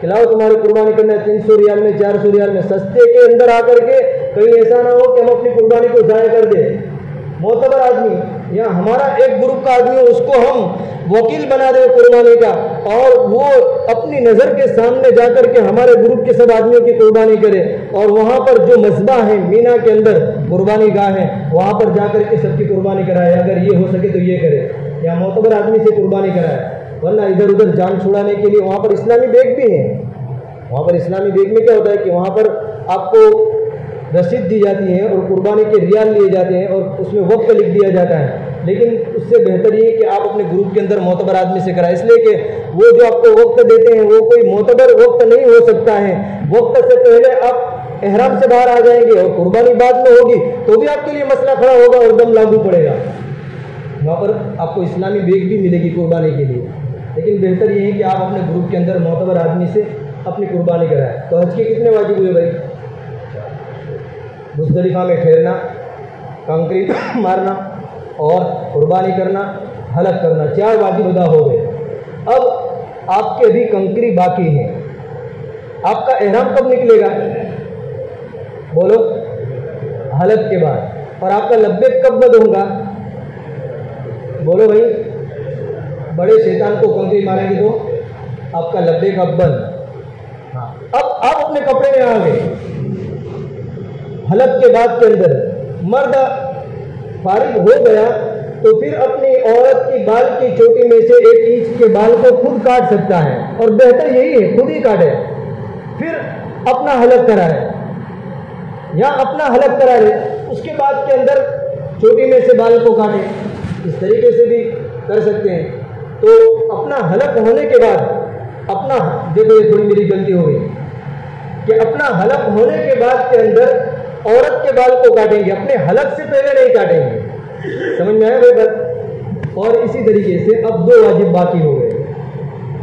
खिलाओ तुम्हारी कुर्बानी करना है तीन सौ रियाल में, चार सौ रियाल में, सस्ते के अंदर आकर के कहीं ऐसा ना हो कि हम अपनी कुर्बानी को ज़ाया कर दें। मोतबर आदमी या हमारा एक ग्रुप का आदमी उसको हम वकील बना दें कुर्बानी का। और वो अपनी नज़र के सामने जाकर के हमारे ग्रुप के सब आदमियों की कुर्बानी करे। और वहाँ पर जो मजबा है, मीना के अंदर कुर्बानी गाह है, वहाँ पर जाकर के सबकी कुर्बानी कराए। अगर ये हो सके तो ये करे। या मोतबर आदमी से कुर्बानी कराए। वरना इधर उधर जान छुड़ाने के लिए वहाँ पर इस्लामी बेग भी है। वहाँ पर इस्लामी बेग में क्या होता है कि वहाँ पर आपको रसीद दी जाती है और कुर्बानी के रियाल लिए जाते हैं और उसमें वक्त लिख दिया जाता है। लेकिन उससे बेहतर ये कि आप अपने ग्रुप के अंदर मोतबर आदमी से कराएँ। इसलिए कि वो जो आपको वक्त देते हैं, वो कोई मोतबर वक्त नहीं हो सकता है। वक्त से पहले आप एहराम से बाहर आ जाएँगे और कुर्बानी बाद में होगी तो भी आपके लिए मसला खड़ा होगा और दम लागू पड़ेगा। वहाँ पर आपको इस्लामी बेग भी मिलेगी कुर्बानी के लिए। लेकिन बेहतर ये है कि आप अपने ग्रुप के अंदर मोतबर आदमी से अपनी कुर्बानी कराएँ। तो हज के कितने वाजिब हुए भाई? मुजदलिफा में ठहरना कंक्रीट मारना और कुर्बानी करना, हलक करना, चार वाजिब अदा हो गए। अब आपके भी कंकरी बाकी हैं। आपका एहराम कब निकलेगा? बोलो, हलक के बाद। और आपका लब्बे कब बद होगा? बोलो भाई, बड़े शैतान को कंकरी मारेंगे तो? आपका लब्बे कब बंद? हाँ। अब आप अपने कपड़े में आ गए। हलक के बाद के अंदर मर्द फारिग हो गया तो फिर अपनी औरत की बाल की चोटी में से एक इंच के बाल को खुद काट सकता है। और बेहतर यही है, खुद ही काटे। फिर अपना हलक कराए। या अपना हलक करा उसके बाद के अंदर चोटी में से बाल को काटें। इस तरीके से भी कर सकते हैं। तो अपना हलक होने के बाद, अपना, देखो ये थोड़ी मेरी गलती हो गई, कि अपना हलक होने के बाद के अंदर औरत के बाल को काटेंगे, अपने हलक से पहले नहीं काटेंगे। समझ में आया भाई बात? और इसी तरीके से अब दो वाजिब बाकी हो गए।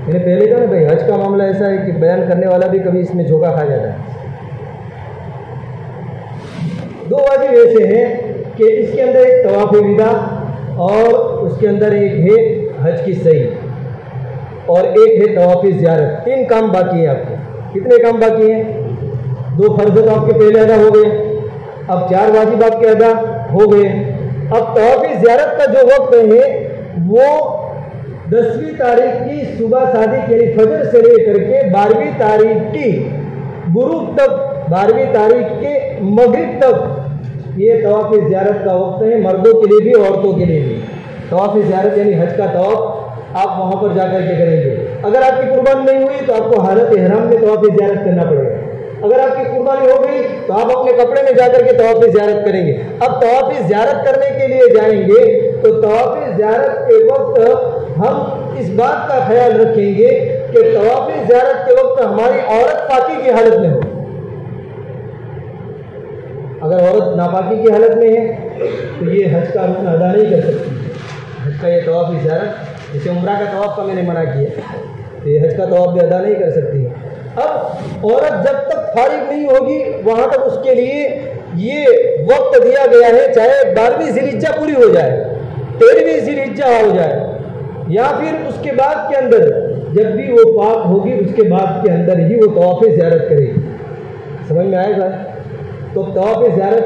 मैंने पहले कहा ना भाई, हज का मामला ऐसा है कि बयान करने वाला भी कभी इसमें झोंका खा जाता है। दो वाजिब ऐसे हैं कि इसके अंदर एक तवाफ़ विदा और उसके अंदर एक है हज की सही और एक है तवाफ़ी ज़्यारत। तीन काम बाकी हैं आपके। कितने काम बाकी हैं? दो फ़र्ज़ तो आपके पहले अदा हो गए। अब चार वाजिब आपके अदा हो गए। अब तवाफ़ी ज़्यारत का जो वक्त है, वो दसवीं तारीख की सुबह शादी के लिए फजर से लेकर के बारहवीं तारीख की गुरूब तक, बारहवीं तारीख के मगरिब तक ये तवाफ़ ज़्यारत का वक्त है, मर्दों के लिए भी, औरतों के लिए भी। तवाफ़ ज़्यारत यानी हज का तवाफ़ आप वहाँ पर जाकर के करेंगे। अगर आपकी कुर्बानी नहीं हुई तो आपको हालत हराम में तवाफ़ ज़्यारत करना पड़ेगा। अगर आपकी कुर्बानी हो गई तो आप अपने कपड़े में जाकर के तवाफ़ी ज़्यारत करेंगे। अब तवाफ़ी ज़्यारत करने के लिए जाएँगे तो तवाफ़ी ज़्यारत के वक्त हम इस बात का ख्याल रखेंगे कि तवाफ़ी ज़्यारत के वक्त हमारी औरत पाकी की हालत में हो। अगर औरत नापाकी की हालत में है तो ये हज का रुकन अदा नहीं कर सकती। हज का ये तवाफ़ इशारत जैसे उम्र का तवाफ़ का मैंने मना किया तो ये हज का तवाफ़ भी अदा नहीं कर सकती। अब औरत जब तक फारिग नहीं होगी, वहाँ तक उसके लिए ये वक्त दिया गया है, चाहे बारहवीं जिलिज्जा पूरी हो जाए, तेरहवीं जिलिज्जा हो जाए, या फिर उसके बाद के अंदर, जब भी वो पाक होगी, उसके बाद के अंदर ही वो तवाफ़ ज़्यारत करेगी। समझ में आएगा तो तवाफ़ ज़्यारत,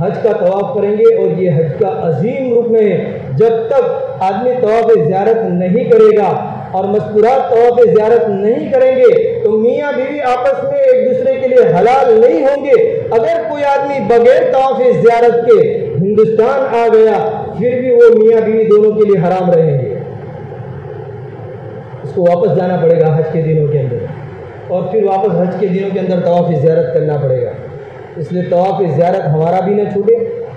हज का तवाफ़ करेंगे और ये हज का अजीम रुकन है। जब तक आदमी तवाफ़ ज़्यारत नहीं करेगा और मस्कुरात तवाफ़ ज़्यारत नहीं करेंगे तो मियाँ बीवी आपस में एक दूसरे के लिए हलाल नहीं होंगे। अगर कोई आदमी बगैर तवाफ़ ज़्यारत के हिंदुस्तान आ गया, फिर भी वो मियाँ बीवी दोनों के लिए हराम रहेंगे। उसको वापस जाना पड़ेगा हज के दिनों के अंदर। और फिर वापस हज के दिनों के अंदर तवाफ़ ज़्यारत करना पड़ेगा। इसलिए तवाफ़ ज़्यारत हमारा भी ना छूटे,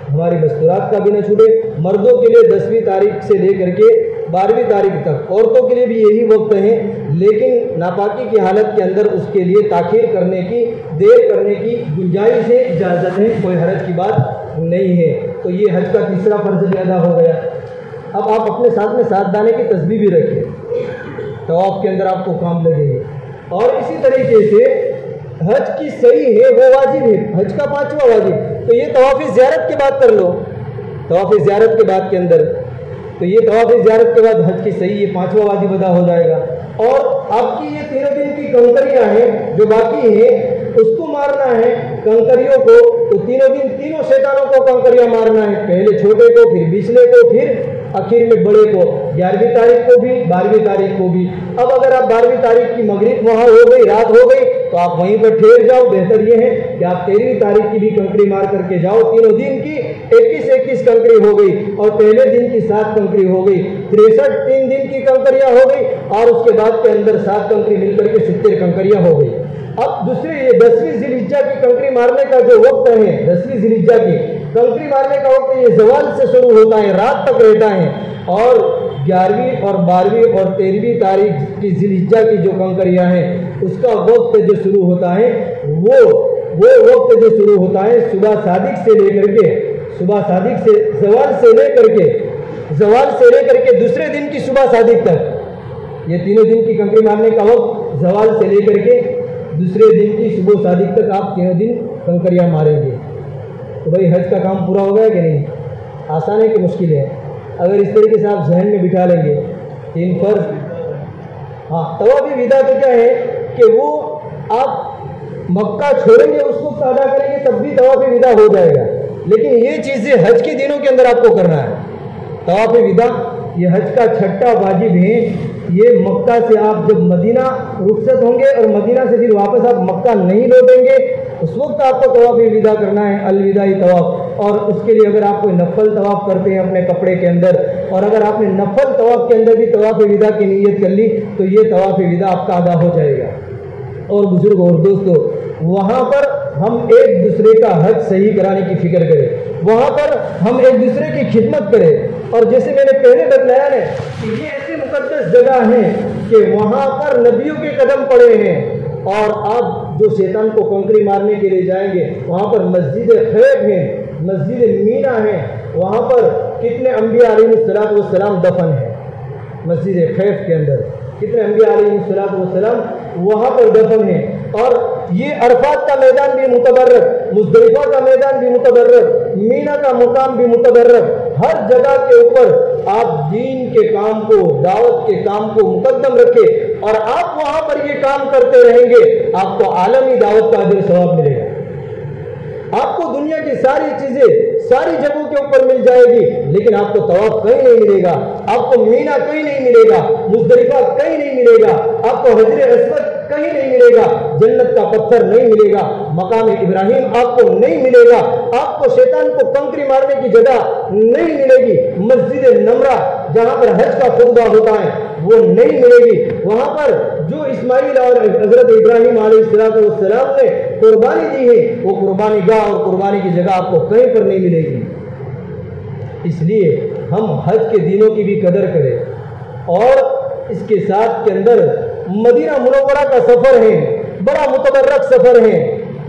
हमारी मस्तूरात का भी ना छूटे। मर्दों के लिए दसवीं तारीख से लेकर के बारहवीं तारीख तक। औरतों के लिए भी यही वक्त है, लेकिन नापाकी की हालत के अंदर उसके लिए ताखिर करने की, देर करने की गुंजाइश है, इजाज़त है, कोई हरज की बात नहीं है। तो ये हज का तीसरा फ़र्ज़ भी अदा हो गया। अब आप अपने साथ में सात दाने की तस्वीर भी रखें। तवाफ़ के अंदर आपको काम लगेंगे। और इसी तरीके से हज की सही है, वो वाजिब है। हज का पांचवा वाजिब। तो ये तवाफ़ी ज़्यारत के बाद कर लो। तवाफ़ी ज़्यारत के बाद के अंदर तो ये तवाफ ज़्यारत के बाद हज की सही, ये पांचवा वाजिब बदा हो जाएगा। और आपकी ये तेरह दिन की कंकरियाँ हैं, जो बाकी हैं, उसको मारना है कंकरियों को तो तीनों दिन तीनों शैतानों को कंकरियाँ मारना है। पहले छोटे को, फिर बिछले को, फिर आखिर में बड़े को। ग्यारहवीं तारीख को भी, बारहवीं तारीख को भी। अब अगर आप बारहवीं तारीख की मगरिब वहाँ हो गई, रात हो गई तो आप वहीं पर ठहर जाओ। बेहतर ये है कि आप तेरहवीं तारीख की भी कंकड़ी मार करके जाओ। तीनों दिन की इक्कीस इक्कीस कंकड़ी हो गई और पहले दिन की सात कंकड़ी हो गई। तिरसठ तीन दिन की कंकड़ियाँ हो गई और उसके बाद के अंदर सात कंकड़ी मिलकर के सितर कंकड़ियाँ हो गई। अब दूसरी, ये दसवीं जिलिज्जा की कंकड़ी मारने का जो वक्त है, दसवीं जिलिज्जा की कंकड़ी मारने का वक्त ये जवान से शुरू होता है, रात तक रहता है। और ग्यारहवीं और बारहवीं और तेरहवीं तारीख की जिलिज्जा की जो कंकरियाँ हैं, उसका वक्त जो शुरू होता है, वो वो वक्त जो शुरू होता है सुबह सादिक से लेकर के, सुबह सादिक से जवाल से लेकर के जवाल से लेकर के दूसरे दिन की सुबह सादिक तक। ये तीनों दिन की कंकड़ी मारने का वक्त जवाल से लेकर के दूसरे दिन की सुबह सादिक तक आप तीनों दिन कंकरियाँ मारेंगे। तो भाई हज का काम पूरा हो गया कि नहीं? आसान है कि मुश्किल है? अगर इस तरीके से आप जहन में बिठा लेंगे, तीन फ़र्ज़। हाँ तवा भी विदा तो क्या है कि वो आप मक्का छोड़ेंगे उस वक्त अदा करेंगे, तब भी तवा पे विदा हो जाएगा। लेकिन ये चीज़ें हज के दिनों के अंदर आपको करना है। तवा पे विदा, ये हज का छठा वाजिब है। ये मक्का से आप जब मदीना रुखसत होंगे और मदीना से फिर वापस आप मक्का नहीं लौटेंगे, उस वक्त आपको तवाफ़ विदा करना है, अलविदाई तवाफ़। और उसके लिए अगर आप कोई नफल तवाफ़ करते हैं अपने कपड़े के अंदर, और अगर आपने नफल तवाफ़ के अंदर भी तवाफ़ विदा की नीयत कर ली तो ये तवाफ़ विदा आपका अदा हो जाएगा। और बुज़ुर्ग और दोस्तों, वहाँ पर हम एक दूसरे का हज सही कराने की फ़िक्र करें। वहाँ पर हम एक दूसरे की खिदमत करें। और जैसे मैंने पहले बतलाया ने कि ये ऐसी मुकदस जगह है कि वहाँ पर नबियों के कदम पड़े हैं। और आप जो शैतान को कंकड़ी मारने के लिए जाएँगे, वहाँ पर मस्जिद खैब है। मस्जिद मीना है, वहाँ पर कितने अम्बिया सलाम दफन है? मस्जिद खैफ के अंदर कितने अम्बिया सलाम वहाँ पर दफन है? और ये अरफात का मैदान भी मुतबर्रक, मुजदलिफा का मैदान भी मुतबर्रक, मीना का मुकाम भी मुतबर्रक। हर जगह के ऊपर आप दीन के काम को, दावत के काम को मुकदम रखें और आप वहाँ पर ये काम करते रहेंगे, आपको आलमी दावत का अदर सवाब मिलेगा। आपको दुनिया की सारी चीज़ें सारी जगहों के ऊपर मिल जाएगी, लेकिन आपको तवाफ कहीं नहीं मिलेगा, आपको मीना कहीं नहीं मिलेगा मुजदरिफा कहीं नहीं मिलेगा, आपको हजर असवद कहीं नहीं मिलेगा, जन्नत का पत्थर नहीं मिलेगा मकाम इब्राहिम आपको नहीं मिलेगा, आपको शैतान को कंकरी मारने की जगह नहीं मिलेगी, मस्जिद नमरा, जहाँ पर हज का खुतबा होता है, वो नहीं मिलेगी। वहाँ पर जो इस्माइल और हज़रत इब्राहिम सलाम ने कुर्बानी दी है, वो कुर्बानी गाह और कुर्बानी की जगह आपको कहीं पर नहीं मिलेगी। इसलिए हम हज के दिनों की भी कदर करें और इसके साथ के अंदर मदीना मुनवरा का सफ़र है, बड़ा मुतबर्रक सफ़र है।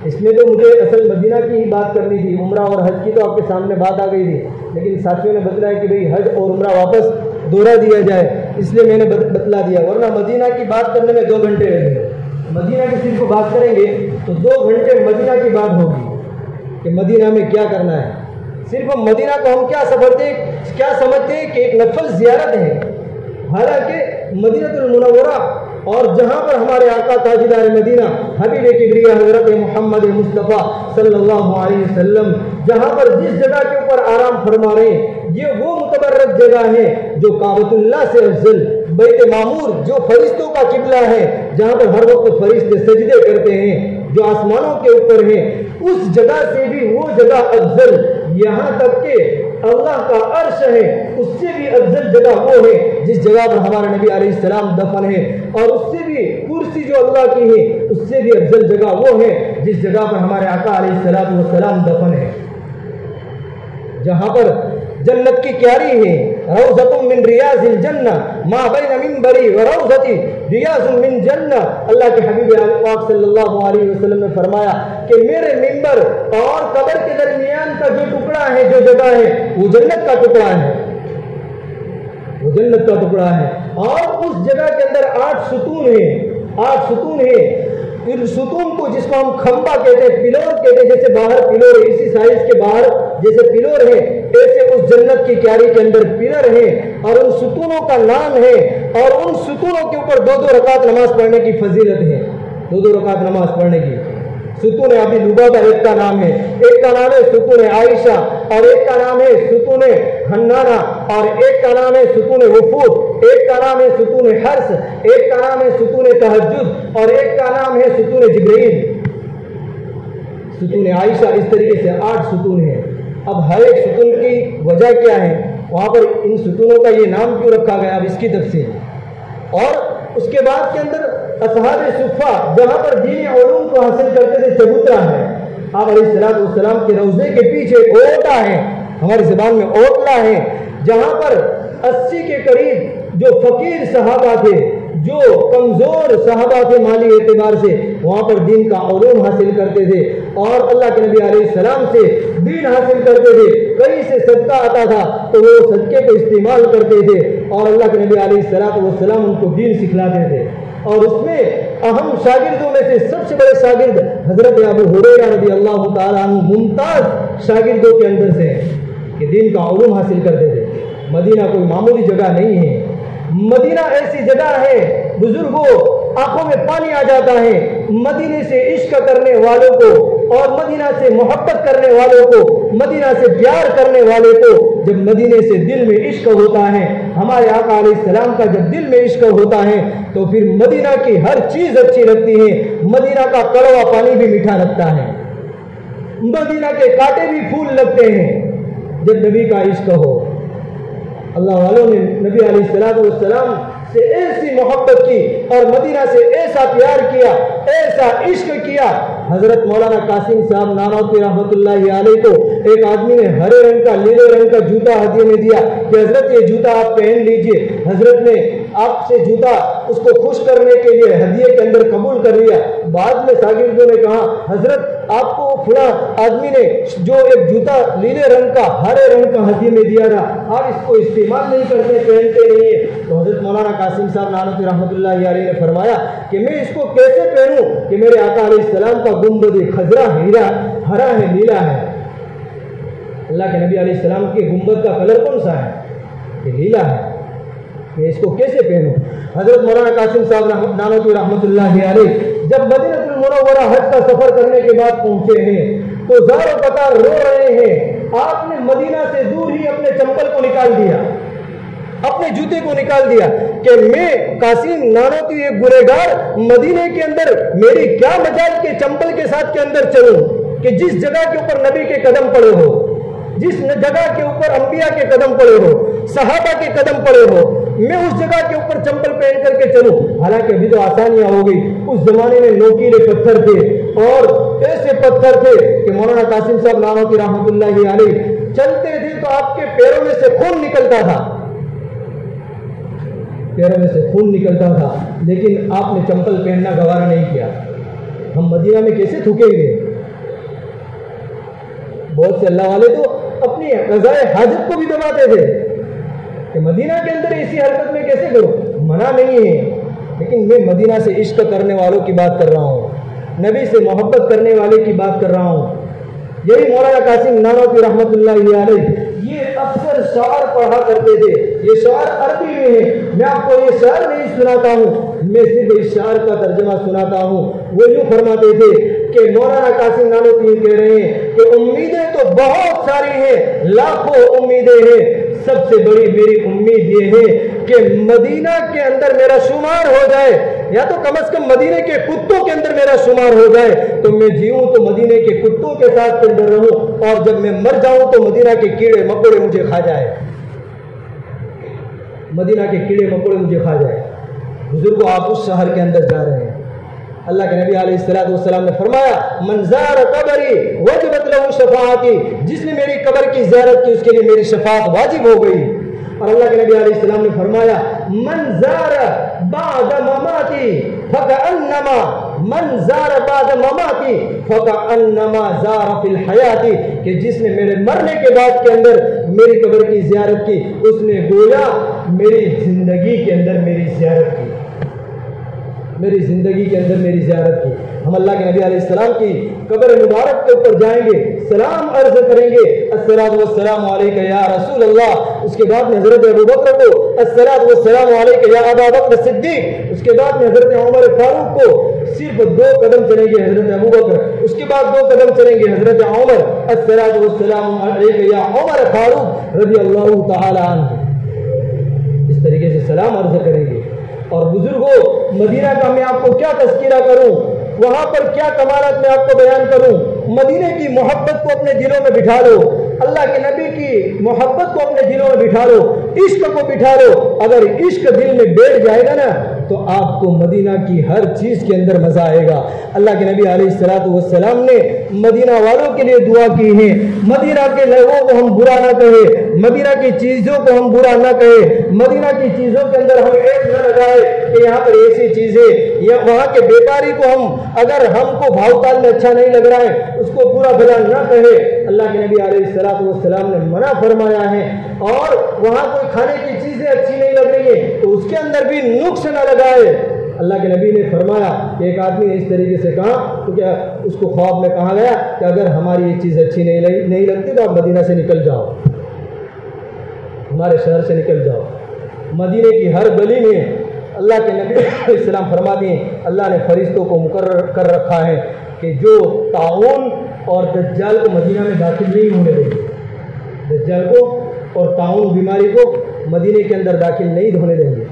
इसमें तो मुझे असल मदीना की ही बात करनी थी, उम्र और हज की तो आपके सामने बात आ गई थी। लेकिन साथियों ने बतलाया कि भाई, हज और उम्र वापस दोहरा दिया जाए, इसलिए मैंने बतला दिया। वरना मदीना की बात करने में दो घंटे लगेंगे मदीना की सिर्फ़ बात करेंगे तो दो घंटे मदीना की बात होगी कि मदीना में क्या करना है। सिर्फ़ मदीना को हम क्या समझते क्या समझते हैं कि एक नफल जियारत है। हालाँकि मदीना मुनवरा और जहाँ पर हमारे आका ताजदार मदीना, हबीब किबरिया हज़रत मोहम्मद मुस्तफ़ा सल्लल्लाहु अलैहि वसल्लम, जहाँ पर जिस जगह के ऊपर आराम फरमा रहे ये वो मुतबर्रक जगह है जो काबतुल्ला से अफजल, बैत मामूर, जो फरिश्तों का किबला है, जहाँ पर हर वक्त फरिश्ते सजदे करते हैं, जो आसमानों के ऊपर है, उस जगह से भी वो जगह अफजल, यहाँ तक के अल्लाह का अर्श है, उससे भी अफजल जगह वो है, जिस जगह पर हमारा नबी सलाम दफन है। और उससे भी कुर्सी जो अल्लाह की है, उससे भी अफजल जगह वो है, जिस जगह पर हमारे आका सलाम दफन है। जहाँ पर जन्नत की क्यारी है, रौजतुम मिन रियाजिल जन्ना मा बैन मिंबरी व रौजती रियाजुम मिन जन्ना अल्लाह के हबीब पाक वसल्लम ने फरमाया कि मेरे मिंबर और कब्र के दरमियान का जो टुकड़ा है, जो जगह है, वो जन्नत का टुकड़ा है। वो जन्नत का टुकड़ा है। और उस जगह के अंदर आठ सुतून है। आठ सुतून है। इन सुतून को जिसको हम खंबा कहते हैं, पिलोर कहते हैं, जैसे बाहर पिलोर है, इसी साइज़ के बाहर जैसे पिलोर है, ऐसे उस जन्नत की क्यारी के अंदर पिलर है। और उन सुतूनों का नाम है और उन सुतूनों के ऊपर दो दो रकात नमाज़ पढ़ने की फजीलत है। दो दो रकात नमाज़ पढ़ने की। सुतून अभी लुबादा एक का नाम है। एक का नाम है सुतून आयशा और एक का नाम है सुतून हन्नाना और एक का नाम है सुतून वफूद। एक का नाम है सुतून हर्ष। एक का नाम है सुतून तहजुद और एक का नाम है सुतून जिब्रील सुतून आयशा, इस तरीके से आठ सुतून है। अब हर एक सुतून की वजह क्या है? वहाँ पर इन सुतूनों का ये नाम क्यों रखा गया अब इसकी तरफ़ से? और उसके बाद के अंदर असहाब सुफा, जहाँ पर दीन ओलूम को हासिल करते थे, चबूतरा है। आप सलाम के रोज़े के पीछे ओटा है, हमारी जबान में ओटला है, जहाँ पर अस्सी के करीब जो फकीर साहबा थे जो कमज़ोर साहबा थे माली एतबार से, वहाँ पर दिन का ओलूम हासिल करते थे और अल्लाह के नबी सलाम से दीन हासिल करते थे। कहीं से सदका आता था तो वो सदके को इस्तेमाल करते थे और अल्लाह के नबी सलाम उनको दीन सिखलाते थे। और उसमें अहम शागिर्दों में से सबसे बड़े शागिर्द हज़रत अबू हुरैरा रज़ी अल्लाह मुमताज़ शागिर्दों के अंदर से कि दीन का उलूम हासिल करते थे। मदीना कोई मामूली जगह नहीं है। मदीना ऐसी जगह है, बुज़ुर्गों, आँखों में पानी आ जाता है। मदीने से इश्क करने वालों को और मदीना से मोहब्बत करने वालों को, मदीना से प्यार करने वाले को जब मदीने से दिल में इश्क होता है, हमारे आका सलाम का जब दिल में इश्क होता है तो फिर मदीना की हर चीज़ अच्छी लगती है। मदीना का कड़वा पानी भी मीठा लगता है। मदीना के कांटे भी फूल लगते हैं, जब नबी का इश्क हो। अल्लाह वालों ने नबी सलाम से ऐसी मोहब्बत की और मदीना से ऐसा प्यार किया, ऐसा इश्क किया। हज़रत मौलाना कासिम साहब नानौती रहमत को एक आदमी ने हरे रंग का, नीले रंग का जूता हदिये में दिया कि, हज़रत, ये जूता आप पहन लीजिए। हज़रत ने आपसे जूता उसको खुश करने के लिए हदिये के अंदर कबूल कर लिया। बाद में शागिर्दों ने कहा, हज़रत, आपको फुला आदमी ने जो एक जूता नीले रंग का, हरे रंग का हदिये में दिया था, आप इसको इस्तेमाल नहीं करते, पहनते नहीं है। तो हज़रत मौलाना कासिम साहब नानक अलैह ने फरमाया कि मैं इसको कैसे पहनूं कि मेरे आका सलाम का गुंबद खजरा हीरा हरा है, नीला है। अल्लाह के नबी सलाम के गुंबद का कलर कौन सा है? नीला है। मैं इसको कैसे पहनूं? हज़रत मौलाना कासिम साहब रहमतुल्लाह अलैह, जब मदीनतुल हज का सफ़र करने के बाद पहुँचे हैं तो जारो कतार रो रहे हैं। आपने मदीना से दूर ही अपने चंपल को निकाल दिया, अपने जूते को निकाल दिया कि मैं कासिम नानो की एक गुनेगार मदीने के अंदर मेरी क्या मजाल के चंपल के साथ के अंदर चलूँ कि जिस जगह के ऊपर नबी के कदम पड़े हो, जिस जगह के ऊपर अंबिया के कदम पड़े हो, सहाबा के कदम पड़े हो मैं उस जगह के ऊपर चंपल पहन करके चलूँ। हालाँकि अभी तो आसानियाँ हो गई। उस जमाने में नोकीले पत्थर थे और ऐसे पत्थर थे कि मौलाना कासिम साहब नानो की रहमतुल्लाह चलते थे तो आपके पैरों में से खून निकलता था। पैरों में से खून निकलता था। लेकिन आपने चंपल पहनना गवारा नहीं किया। हम मदीना में कैसे थूकेंगे? बहुत से अल्लाह वाले तो अपनी रजाए हाजत को भी दबाते थे। कि मदीना के अंदर ऐसी हरकत में कैसे करो? मना नहीं है। लेकिन मैं मदीना से इश्क करने वालों की बात कर रहा हूँ। नबी से मोहब्बत करने वाले की बात कर रहा हूँ। यही मौलाना कासिम नानोकी रहमत ये अक्सर शार पढ़ा करते थे। ये शार अरबी में है। मैं आपको ये शार नहीं सुनाता हूँ। मैं सिर्फ़ इस शार का तर्जमा सुनाता हूँ। वो यूँ फरमाते थे कि मौलाना कासिम नानोकी कह रहे हैं कि उम्मीदें तो बहुत सारी हैं। लाखों उम्मीदें हैं। सबसे बड़ी मेरी उम्मीद ये है कि मदीना के अंदर मेरा शुमार हो जाए, या तो कम अज कम मदीने के कुत्तों के अंदर मेरा शुमार हो जाए तो मैं जीऊं तो मदीने के कुत्तों के साथ के अंदर रहूँ, और जब मैं मर जाऊँ तो मदीना के कीड़े मकोड़े मुझे खा जाए। मदीना के कीड़े मकोड़े मुझे खा जाए। बुजुर्गो, आप उस शहर के अंदर जा रहे हैं। अल्लाह के नबी सलाम ने फरमाया मंजार कबरी वजबत लहू शफाती जिसने मेरी कबर की ज्यारत की, उसके लिए मेरी शफात वाजिब हो गई। और अल्लाह के नबी सलाम ने फरमाया मंजार बाद ममाती फक अन्नमा मंजार बाद ममाती फक जार फिल हयाती कि जिसने मेरे मरने के बाद के अंदर मेरी कबर की जियारत की, उसने गोया, मेरी ज़िंदगी के अंदर मेरी जियारत की। मेरी ज़िंदगी के अंदर मेरी ज्यारत की। हम अल्लाह के नबी सलाम की कब्र मुबारक के ऊपर जाएँगे, सलाम अर्ज़ करेंगे या रसूल अल्लाह उसके बाद में हज़रत अबू बकर को बकर सिद्दीक। उसके बाद में हज़रत उमर फारूक को सिर्फ़ दो कदम चलेंगे हज़रत अबू बकर। उसके बाद दो कदम चलेंगे हज़रत उमर। उमर फारूक रज़ी अल्लाह इस तरीके से सलाम अर्ज़ करेंगे। और बुजुर्गो, मदीना का मैं आपको क्या तस्करा करूँ? वहाँ पर क्या कमालत मैं आपको बयान करूँ? मदीने की मोहब्बत को अपने दिलों में बिठा लो। अल्लाह के नबी की मोहब्बत को अपने दिलों में बिठा लो। इश्क को बिठा लो। अगर इश्क दिल में बैठ जाएगा ना तो आपको मदीना की हर चीज़ के अंदर मज़ा आएगा। अल्लाह के नबी सलाम ने मदीना वालों के लिए दुआ की है। मदीना के लोगों को हम बुरा ना कहे। मदीना की चीज़ों को हम बुरा ना कहे। मदीना की चीज़ों के अंदर हम एक न लगाए कि यहाँ पर ऐसी चीज़ें या वहाँ के व्यापारी को हम, अगर हमको भाव ताल में अच्छा नहीं लग रहा है उसको पूरा भला ना कहे। अल्लाह के नबी सलाम ने मना फरमाया है। और वहाँ कोई खाने की चीज़ें अच्छी नहीं लग रही है तो उसके अंदर भी नुक्स ना लगाए। अल्लाह के नबी ने फरमाया कि एक आदमी ने इस तरीके से कहा तो क्या उसको ख्वाब में कहा गया कि अगर हमारी ये चीज़ अच्छी नहीं लगी, नहीं लगती तो आप मदीना से निकल जाओ। हमारे शहर से निकल जाओ। मदीने की हर गली में अल्लाह के नबी इस्लाम फरमा दिए अल्लाह ने फरिश्तों को मुकर, कर रखा है। कि जो ताउन और दज्जाल को मदीना में दाखिल नहीं होने देंगे। दज्जाल को और ताउन बीमारी को मदीने के अंदर दाखिल नहीं होने देंगे।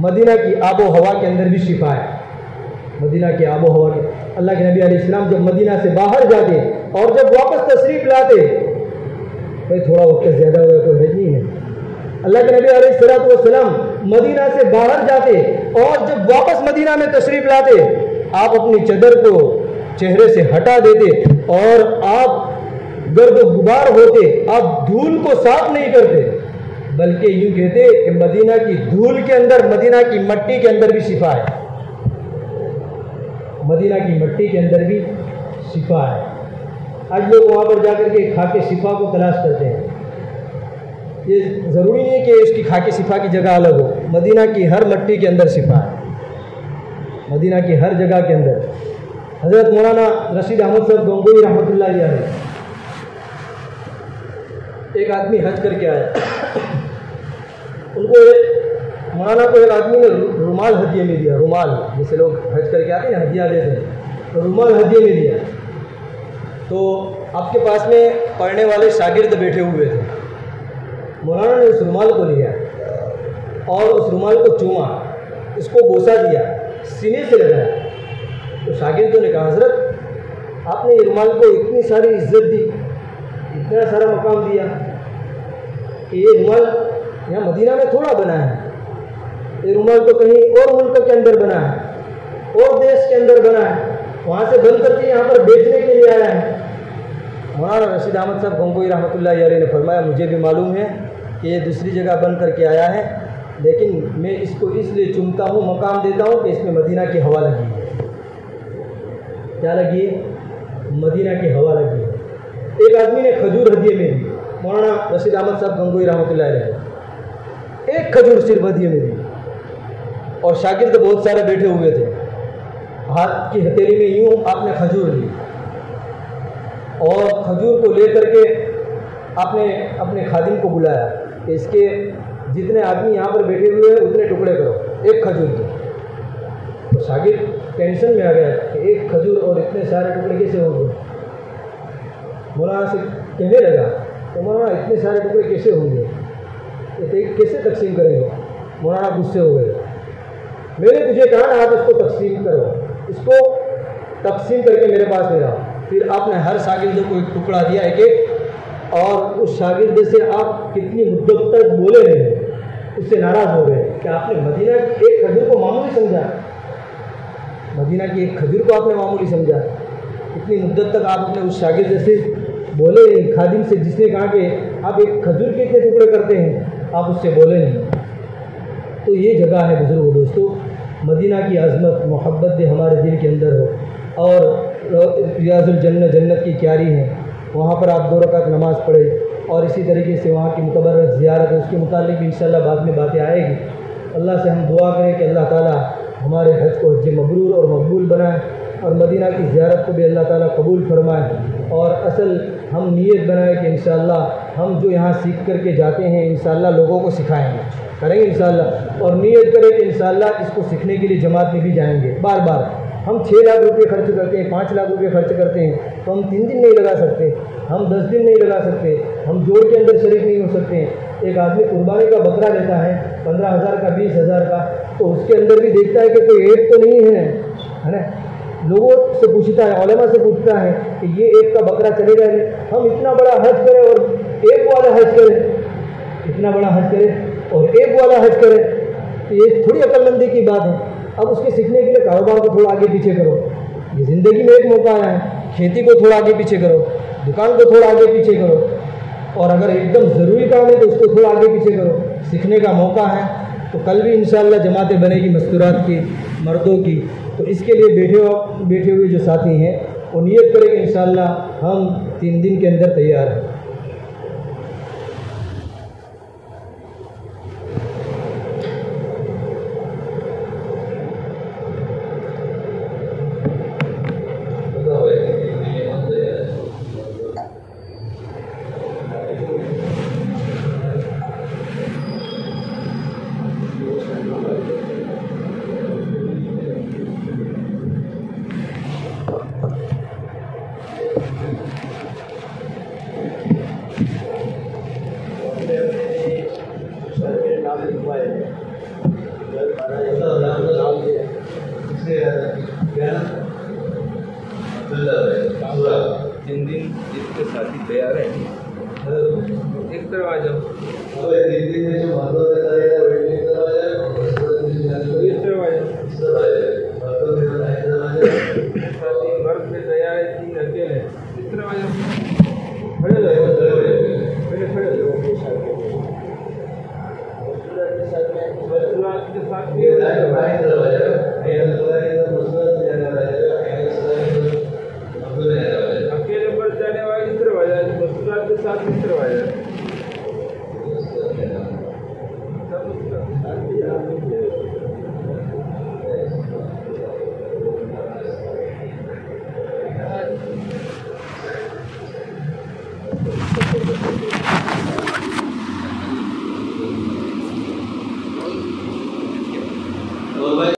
मदीना की आबो हवा के अंदर भी शिफा है। मदीना की आबो हवा के अल्लाह के नबी इस्लाम जब मदीना से बाहर जाते और जब वापस तशरीफ़ लाते, भाई थोड़ा वक्त ज़्यादा हुआ कोई है नहीं है अल्लाह के नबी सलाम मदीना से बाहर जाते और जब वापस मदीना में तशरीफ़ लाते, आप अपनी चदर को चेहरे से हटा देते और आप गर्द गुबार होते, आप धूल को साफ़ नहीं करते, बल्कि यूँ कहते कि मदीना की धूल के अंदर, मदीना की मट्टी के अंदर भी शिफा है। मदीना की मट्टी के अंदर भी शिफा है। आज लोग वहाँ पर जाकर के खा के शिफा को तलाश करते हैं। ये ज़रूरी नहीं कि उसकी खा के शिफा की जगह अलग हो। मदीना की हर मट्टी के अंदर शिफा है। मदीना की हर जगह के अंदर। हज़रत मौलाना रशीद अहमद साहब गंगोई अलैह। एक आदमी हज करके आया। उनको मौलाना को एक आदमी ने रुमाल हदिये में दिया रुमाल। जैसे लोग हज करके आते हैं हदिया देते हैं। तो रुमाल हदिये में दिया तो आपके पास में पढ़ने वाले शागिर्द बैठे हुए थे। मौलाना ने उस रुमाल को लिया और उस रुमाल को चूमा उसको बोसा दिया, सीने से लगाया। तो शागिर्दों ने कहा, हज़रत, आपने ये रुमाल को इतनी सारी इज़्ज़त दी, इतना सारा मकाम दिया कि ये रुमाल यहाँ मदीना में थोड़ा बना है। ये रुमाल तो कहीं और मुल्क के अंदर बना है, और देश के अंदर बना है, वहाँ से बंद करके यहाँ पर बेचने के लिए आया है। मौलाना रशीद अहमद साहब गंगोई रहमत ने फरमाया, मुझे भी मालूम है कि ये दूसरी जगह बन करके आया है, लेकिन मैं इसको इसलिए चुनता हूँ, मकाम देता हूँ कि इसमें मदीना की हवा लगी क्या लगी है? मदीना की हवा लगी है। एक आदमी ने खजूर हदिये में दी। मौलाना रशीद अहमद साहब गंगोई रहमत एक खजूर सिर्फ़ हदिये में दी। और शागिर्द बहुत सारे बैठे हुए थे। हाथ की हथेली में यूँ आपने खजूर ली। और खजूर को लेकर के आपने अपने खादिम को बुलाया इसके जितने आदमी यहाँ पर बैठे हुए हैं, उतने टुकड़े करो। एक खजूर तो टेंशन में आ गया कि एक खजूर और इतने सारे टुकड़े कैसे होंगे मौलाना से कहने लगा तो मौलाना इतने सारे टुकड़े कैसे होंगे? तो कैसे तकसीम करेंगे? मौलाना गुस्से हो गए। मैंने तुझे कहा ना, आप इसको तकसीम करो। इसको तकसीम करके मेरे पास ले आओ। फिर आपने हर शागिर्द को एक टुकड़ा दिया, एक एक, और उस शागिर्द से आप कितनी मुद्दत तक बोले रहे उससे नाराज़ हो गए कि आपने मदीना एक खजूर को मामूली समझा। मदीना की एक खजूर को आपने मामूली समझा। इतनी मुद्दत तक आप अपने उस शागिर्द से बोले नहीं खादिम से जिसने कहा कि आप एक खजूर के इतने टुकड़े करते हैं, आप उससे बोले नहीं। तो ये जगह है बुज़ुर्ग, दोस्तों, मदीना की अजमत मोहब्बत हमारे दिल के अंदर हो। और रियाजुल जन्नत जन्नत की क्यारी है। वहाँ पर आप दो रकात नमाज़ पढ़े और इसी तरीके से वहाँ की मुतबर ज़ियारत है उसके मुतालिक भी इंशाल्लाह बाद में बातें आएगी। अल्लाह से हम दुआ करें कि अल्लाह ताला हमारे हज को हज मबरूर और मकबूल बनाए और मदीना की ज़्यारत को भी अल्लाह ताला कबूल फरमाए। और असल हम नीयत बनाए कि इन हम जो यहाँ सीख करके जाते हैं इन लोगों को सिखाएँगे। करेंगे इन और नीयत करें कि इन इसको सीखने के लिए जमात में भी जाएँगे। बार बार हम छः लाख रुपये खर्च करते हैं, पाँच लाख रुपये खर्च करते हैं तो हम तीन दिन नहीं लगा सकते, हम दस दिन नहीं लगा सकते, हम जोड़ के अंदर शरीक नहीं हो सकते। एक आदमी कुर्बानी का बकरा लेता है, पंद्रह हज़ार का, बीस हज़ार का तो उसके अंदर भी देखता है कि कोई एक तो नहीं है है ना? लोगों से पूछता है ओलमा से पूछता है कि ये एक का बकरा चलेगा नहीं। हम इतना बड़ा हज करें और एक वाला हज करें। इतना बड़ा हज करें और एक वाला हज करें। तो ये थोड़ी अकलमंदी की बात है। अब उसके सीखने के लिए कारोबार को थोड़ा आगे पीछे करो। ये ज़िंदगी में एक मौका आया है। खेती को थोड़ा आगे पीछे करो। दुकान को थोड़ा आगे पीछे करो। और अगर एकदम ज़रूरी काम है तो उसको थोड़ा आगे पीछे करो। सीखने का मौका है। तो कल भी इन जमातें बनेगी, मस्तूरात की, मर्दों की। तो इसके लिए बैठे बैठे हुए जो साथी हैं, वो नियत करें कि इन हम तीन दिन के अंदर तैयार हैं।